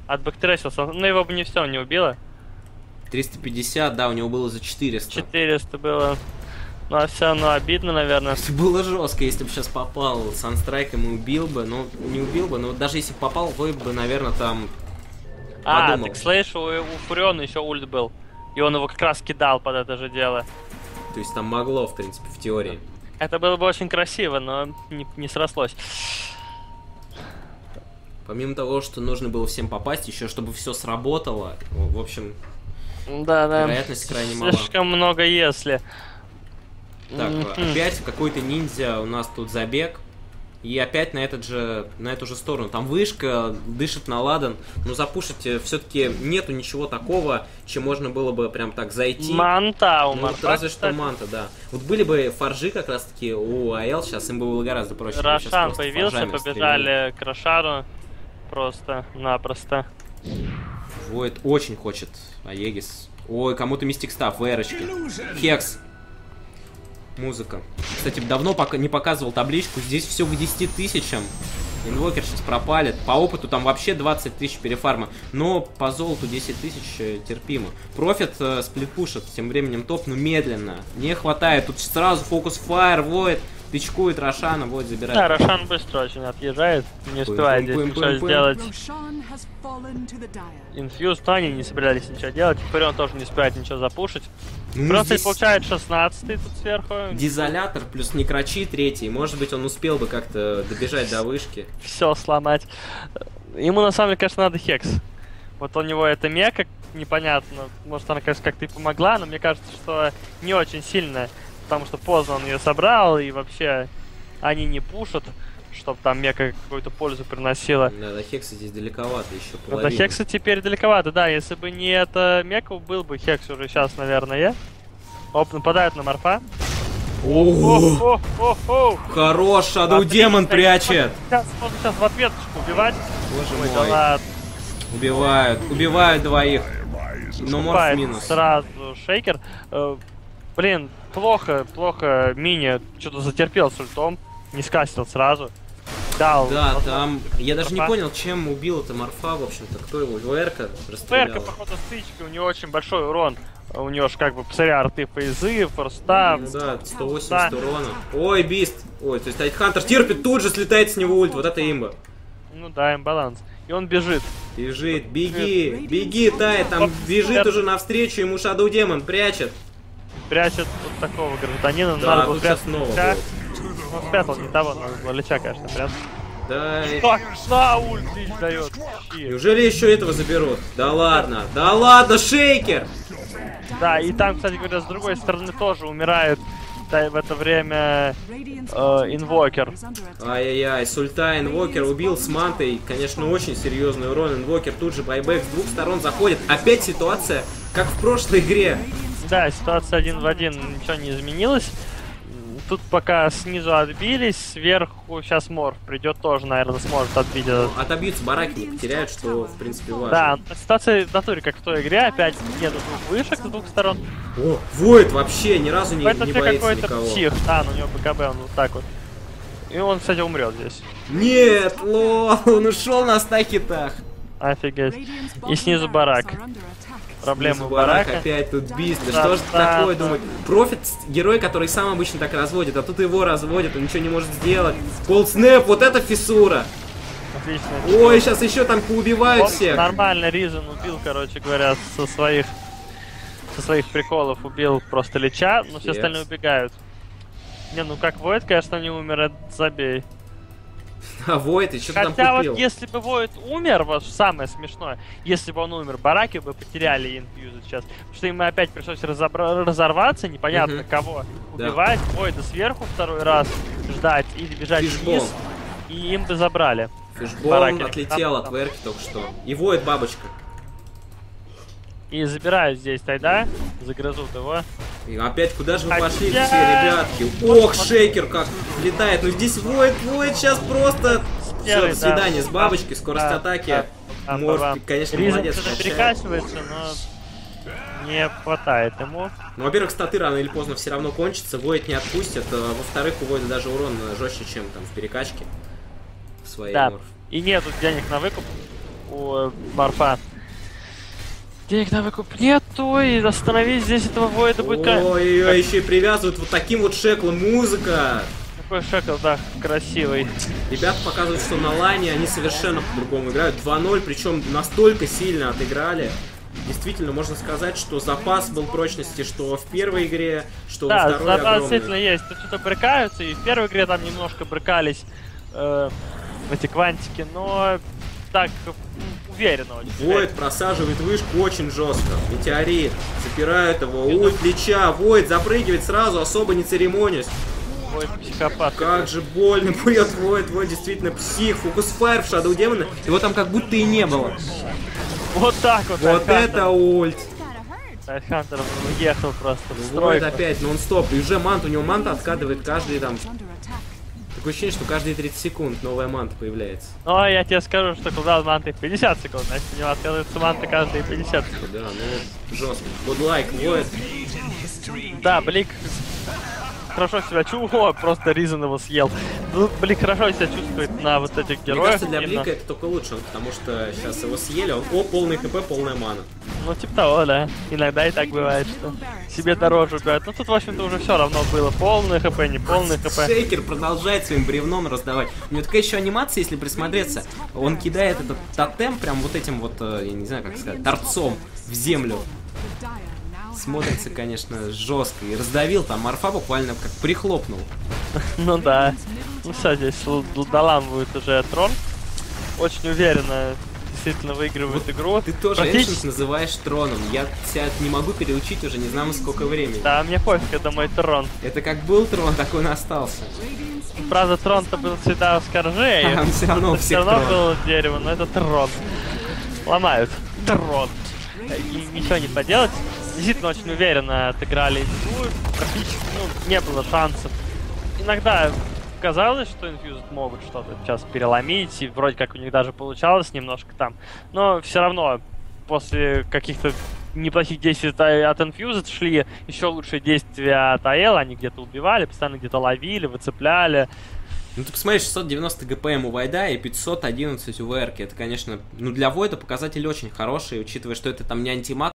[SPEAKER 3] Отбэктресился. Ну, его бы не все не убило.
[SPEAKER 2] 350, да, у него было за 400.
[SPEAKER 3] 400 было. Ну, а все равно обидно, наверное.
[SPEAKER 2] Это было жестко, если бы сейчас попал Санстрайком и убил бы, ну, не убил бы, но даже если бы попал, вы бы, наверное, там
[SPEAKER 3] А,
[SPEAKER 2] подумал.
[SPEAKER 3] так слышь, у, у Фуриона еще ульт был. И он его как раз кидал под это же дело.
[SPEAKER 2] То есть там могло, в принципе, в теории.
[SPEAKER 3] Это было бы очень красиво, но не, не срослось.
[SPEAKER 2] Помимо того, что нужно было всем попасть, еще чтобы все сработало, в общем,
[SPEAKER 3] Да, да.
[SPEAKER 2] Вероятность крайне мала.
[SPEAKER 3] Слишком много если.
[SPEAKER 2] так, опять какой-то ниндзя у нас тут забег. И опять на этот же, на эту же сторону. Там вышка, дышит на ладан. Но запушить все-таки нету ничего такого, чем можно было бы прям так зайти.
[SPEAKER 3] Манта у
[SPEAKER 2] Ну, вот
[SPEAKER 3] Марфа,
[SPEAKER 2] разве что
[SPEAKER 3] кстати.
[SPEAKER 2] манта, да. Вот были бы фаржи как раз таки у АЛ, сейчас им бы было гораздо проще.
[SPEAKER 3] Рошан появился, побежали к Рошану. Просто-напросто.
[SPEAKER 2] Воет очень хочет Аегис. Ой, кому-то Мистик Став, Вэрочки. Хекс. Музыка. Кстати, давно пока не показывал табличку. Здесь все к 10 тысячам. Инвокер сейчас пропалит. По опыту там вообще 20 тысяч перефарма. Но по золоту 10 тысяч э, терпимо. Профит э, сплитпушит. Тем временем топ, но медленно. Не хватает. Тут сразу фокус фаер, воет. Тычкует Рошана, вот забирает.
[SPEAKER 3] Да, Рошан быстро очень отъезжает. Не успевает здесь ничего сделать. Инфьюз, они не собирались ничего делать. Фурион тоже не успевает ничего запушить.
[SPEAKER 2] Ну,
[SPEAKER 3] Просто
[SPEAKER 2] здесь
[SPEAKER 3] получает 16 тут сверху.
[SPEAKER 2] Дизолятор плюс Некрачи третий. Может быть, он успел бы как-то добежать до вышки.
[SPEAKER 3] Все сломать. Ему на самом деле, конечно, надо хекс. Вот у него эта мека, непонятно. Может, она, конечно, как-то и помогла, но мне кажется, что не очень сильно. Потому что поздно он ее собрал, и вообще они не пушат, чтобы там мека какую-то пользу приносила.
[SPEAKER 2] Да, до Хекса здесь далековато еще
[SPEAKER 3] Но до
[SPEAKER 2] половина.
[SPEAKER 3] хекса теперь далековато, да. Если бы не эта мека, был бы хекс уже сейчас, наверное. Оп, нападают на морфа.
[SPEAKER 2] О,
[SPEAKER 3] О-о-о-о!
[SPEAKER 2] хорош, Shadow
[SPEAKER 3] Смотри,
[SPEAKER 2] Демон прячет.
[SPEAKER 3] Сейчас, можно сейчас в ответочку убивать.
[SPEAKER 2] Боже
[SPEAKER 3] Ой, да
[SPEAKER 2] мой.
[SPEAKER 3] ладно.
[SPEAKER 2] Убивают, убивают двоих. Но морф минус.
[SPEAKER 3] сразу шейкер. Э, блин, плохо, плохо мини что-то затерпел с ультом. Не скастил сразу. Дал.
[SPEAKER 2] Да, там... Я даже не понял, чем убил это морфа, в общем-то. Кто его?
[SPEAKER 3] ПРК,
[SPEAKER 2] расстрелял.
[SPEAKER 3] походу, стычки, у него очень большой урон. У него ж как бы, посмотри, арты фейзы, форстав.
[SPEAKER 2] Ну да, 180
[SPEAKER 3] Да.
[SPEAKER 2] урона. Ой, Бист. Ой, то есть Тайтхантер терпит, тут же слетает с него ульт. Вот это имба.
[SPEAKER 3] Ну да, имбаланс. И он бежит.
[SPEAKER 2] Бежит, беги, беги, Тай, там бежит уже навстречу, ему Shadow Демон прячет.
[SPEAKER 3] прячет вот такого гражданина.
[SPEAKER 2] Да,
[SPEAKER 3] надо
[SPEAKER 2] тут сейчас
[SPEAKER 3] прятать Ну, спрятал не того, было Лича, конечно, прятать.
[SPEAKER 2] Да,
[SPEAKER 3] Так, на ульт Лич дает.
[SPEAKER 2] Неужели еще этого заберут? Да ладно, да ладно, шейкер!
[SPEAKER 3] Да, и там, кстати говоря, с другой стороны тоже умирает да, в это время Э, инвокер.
[SPEAKER 2] Ай-яй-яй, Сульта Инвокер убил с мантой, конечно, очень серьезный урон. Инвокер тут же байбек с двух сторон заходит. Опять ситуация, как в прошлой игре.
[SPEAKER 3] Да, ситуация один в один, ничего не изменилось. Тут пока снизу отбились, сверху сейчас Морф придет тоже, наверное, сможет отбить этот.
[SPEAKER 2] Отобьются бараки, не потеряют, что, в принципе, важно.
[SPEAKER 3] Да, ситуация в натуре, как в той игре, опять нету двух вышек с двух сторон.
[SPEAKER 2] О, Войд вообще ни разу не,
[SPEAKER 3] Это
[SPEAKER 2] не боится
[SPEAKER 3] какой-то
[SPEAKER 2] никого.
[SPEAKER 3] псих. А, ну у него БКБ, он вот так вот. И он, кстати, умрет здесь.
[SPEAKER 2] Нет, lol, он ушел на 100 хитах.
[SPEAKER 3] Офигеть. И снизу барак. У барака.
[SPEAKER 2] опять тут бист. Да
[SPEAKER 3] Да,
[SPEAKER 2] что ж
[SPEAKER 3] да,
[SPEAKER 2] такое,
[SPEAKER 3] да.
[SPEAKER 2] думает. Профит, герой, который сам обычно так разводит, а тут его разводит, он ничего не может сделать. Cold Snap, вот это фиссура.
[SPEAKER 3] Отлично.
[SPEAKER 2] Ой, сейчас еще там поубивают
[SPEAKER 3] Он
[SPEAKER 2] всех.
[SPEAKER 3] Нормально Ризен убил, короче говоря, со своих со своих приколов убил просто Лича, но все
[SPEAKER 2] Yes.
[SPEAKER 3] остальные убегают. Не, ну как Войд, конечно, не умер, это забей.
[SPEAKER 2] А и что ты там
[SPEAKER 3] Хотя
[SPEAKER 2] купил?
[SPEAKER 3] вот если бы Войд умер, вот самое смешное, если бы он умер, бараки бы потеряли инфьюзы сейчас. Потому что им опять пришлось разобра- разорваться, непонятно
[SPEAKER 2] Мгм.
[SPEAKER 3] кого.
[SPEAKER 2] Да.
[SPEAKER 3] Убивать Войда сверху второй раз, ждать или бежать
[SPEAKER 2] Фишбол.
[SPEAKER 3] вниз, и им бы забрали.
[SPEAKER 2] Фишбол отлетел от
[SPEAKER 3] Там,
[SPEAKER 2] Верки только что. И Войд бабочка.
[SPEAKER 3] И забирают здесь тогда, загрызут его.
[SPEAKER 2] И опять куда же вы
[SPEAKER 3] Хотя-
[SPEAKER 2] пошли все, ребятки? Ох, шейкер как летает. Ну здесь Войд, Войд сейчас просто... Все, до
[SPEAKER 3] да.
[SPEAKER 2] свидания с бабочкой, скорость
[SPEAKER 3] Да,
[SPEAKER 2] атаки.
[SPEAKER 3] да, да,
[SPEAKER 2] Морф,
[SPEAKER 3] да.
[SPEAKER 2] конечно,
[SPEAKER 3] Ризен
[SPEAKER 2] молодец.
[SPEAKER 3] перекачивается, но не хватает ему.
[SPEAKER 2] Ну, во-первых, статы рано или поздно все равно кончатся, Войд не отпустит. а Во-вторых, у Войда даже урон э, жестче, чем там в перекачке. В своей
[SPEAKER 3] Да.
[SPEAKER 2] Морф.
[SPEAKER 3] И нету денег на выкуп у Марфа. Денег на выкуп нету, и остановить здесь этого Войда будет ка-
[SPEAKER 2] Ой-ой-ой, еще и привязывают вот таким вот шеклом. Музыка!
[SPEAKER 3] Какой шекл, да, красивый.
[SPEAKER 2] Ребята показывают, что на лайне они совершенно по-другому играют. 2-0, причем настолько сильно отыграли. Действительно, можно сказать, что запас был прочности, что в первой игре, что во
[SPEAKER 3] Да,
[SPEAKER 2] второй
[SPEAKER 3] запас
[SPEAKER 2] огромный.
[SPEAKER 3] действительно есть. Тут что-то брыкаются, и в первой игре там немножко брыкались э, эти квантики, но так уверенно очень.
[SPEAKER 2] Войд просаживает вышку очень жестко. Метеорит. Запирают его. Ульт Лича. Войд запрыгивает сразу, особо не церемонясь.
[SPEAKER 3] Войд психопат.
[SPEAKER 2] Как же больно бьет Войд. Войд действительно псих. Фокус фаер в Shadow Демона. Его там как будто и не было.
[SPEAKER 3] Вот так вот.
[SPEAKER 2] Вот это ульт.
[SPEAKER 3] Хантер уехал просто в
[SPEAKER 2] Войд
[SPEAKER 3] стройку.
[SPEAKER 2] опять нон-стоп. И уже мант. У него манта откатывает каждый там... Такое ощущение, что каждые 30 секунд новая манта появляется.
[SPEAKER 3] Но я тебе скажу, что куда манты 50 секунд, значит у него откладываются манты каждые 50 секунд.
[SPEAKER 2] Да, ну, жестко. Good like, Войд.
[SPEAKER 3] Да, Блик хорошо себя чувствует, просто Ризен его съел. Ну, Блик хорошо себя чувствует на вот этих
[SPEAKER 2] Мне
[SPEAKER 3] героях.
[SPEAKER 2] кажется, для
[SPEAKER 3] именно.
[SPEAKER 2] Блика это только лучше, потому что сейчас его съели, он, о, полный хп, полная мана.
[SPEAKER 3] Ну, типа того, да. Иногда и так бывает, что себе дороже убивают. Ну, тут, в общем-то, уже все равно было. Полный хп, не полный хп.
[SPEAKER 2] Шейкер продолжает своим бревном раздавать. У него такая еще анимация, если присмотреться. Он кидает этот тотем прям вот этим вот, э, я не знаю, как сказать, торцом в землю. Смотрится, конечно, жестко. И раздавил там Марфа буквально как прихлопнул.
[SPEAKER 3] Ну да. Ну все, здесь доламывают уже трон. Очень уверенно действительно выигрывают игру.
[SPEAKER 2] Ты тоже
[SPEAKER 3] Практически-
[SPEAKER 2] называешь троном. Я тебя не могу переучить уже не знаю сколько времени.
[SPEAKER 3] Да, мне пофиг, это мой трон.
[SPEAKER 2] Это как был трон, так он остался.
[SPEAKER 3] Правда, трон-то был всегда в скорже,
[SPEAKER 2] А он все равно
[SPEAKER 3] все равно
[SPEAKER 2] трон.
[SPEAKER 3] было дерево, но это трон. Ломают. Трон. И ничего не поделать. Действительно очень уверенно отыграли игру. Практически ну, не было шансов. Иногда казалось, что Infused могут что-то сейчас переломить, и вроде как у них даже получалось немножко там. Но все равно после каких-то неплохих действий от Infused шли еще лучшие действия от AL, они где-то убивали, постоянно где-то ловили, выцепляли.
[SPEAKER 2] Ну ты посмотри, 690 ГПМ у Вайда и 511 у ВРки. Это, конечно, ну для Войда показатель очень хороший, учитывая, что это там не антимаг,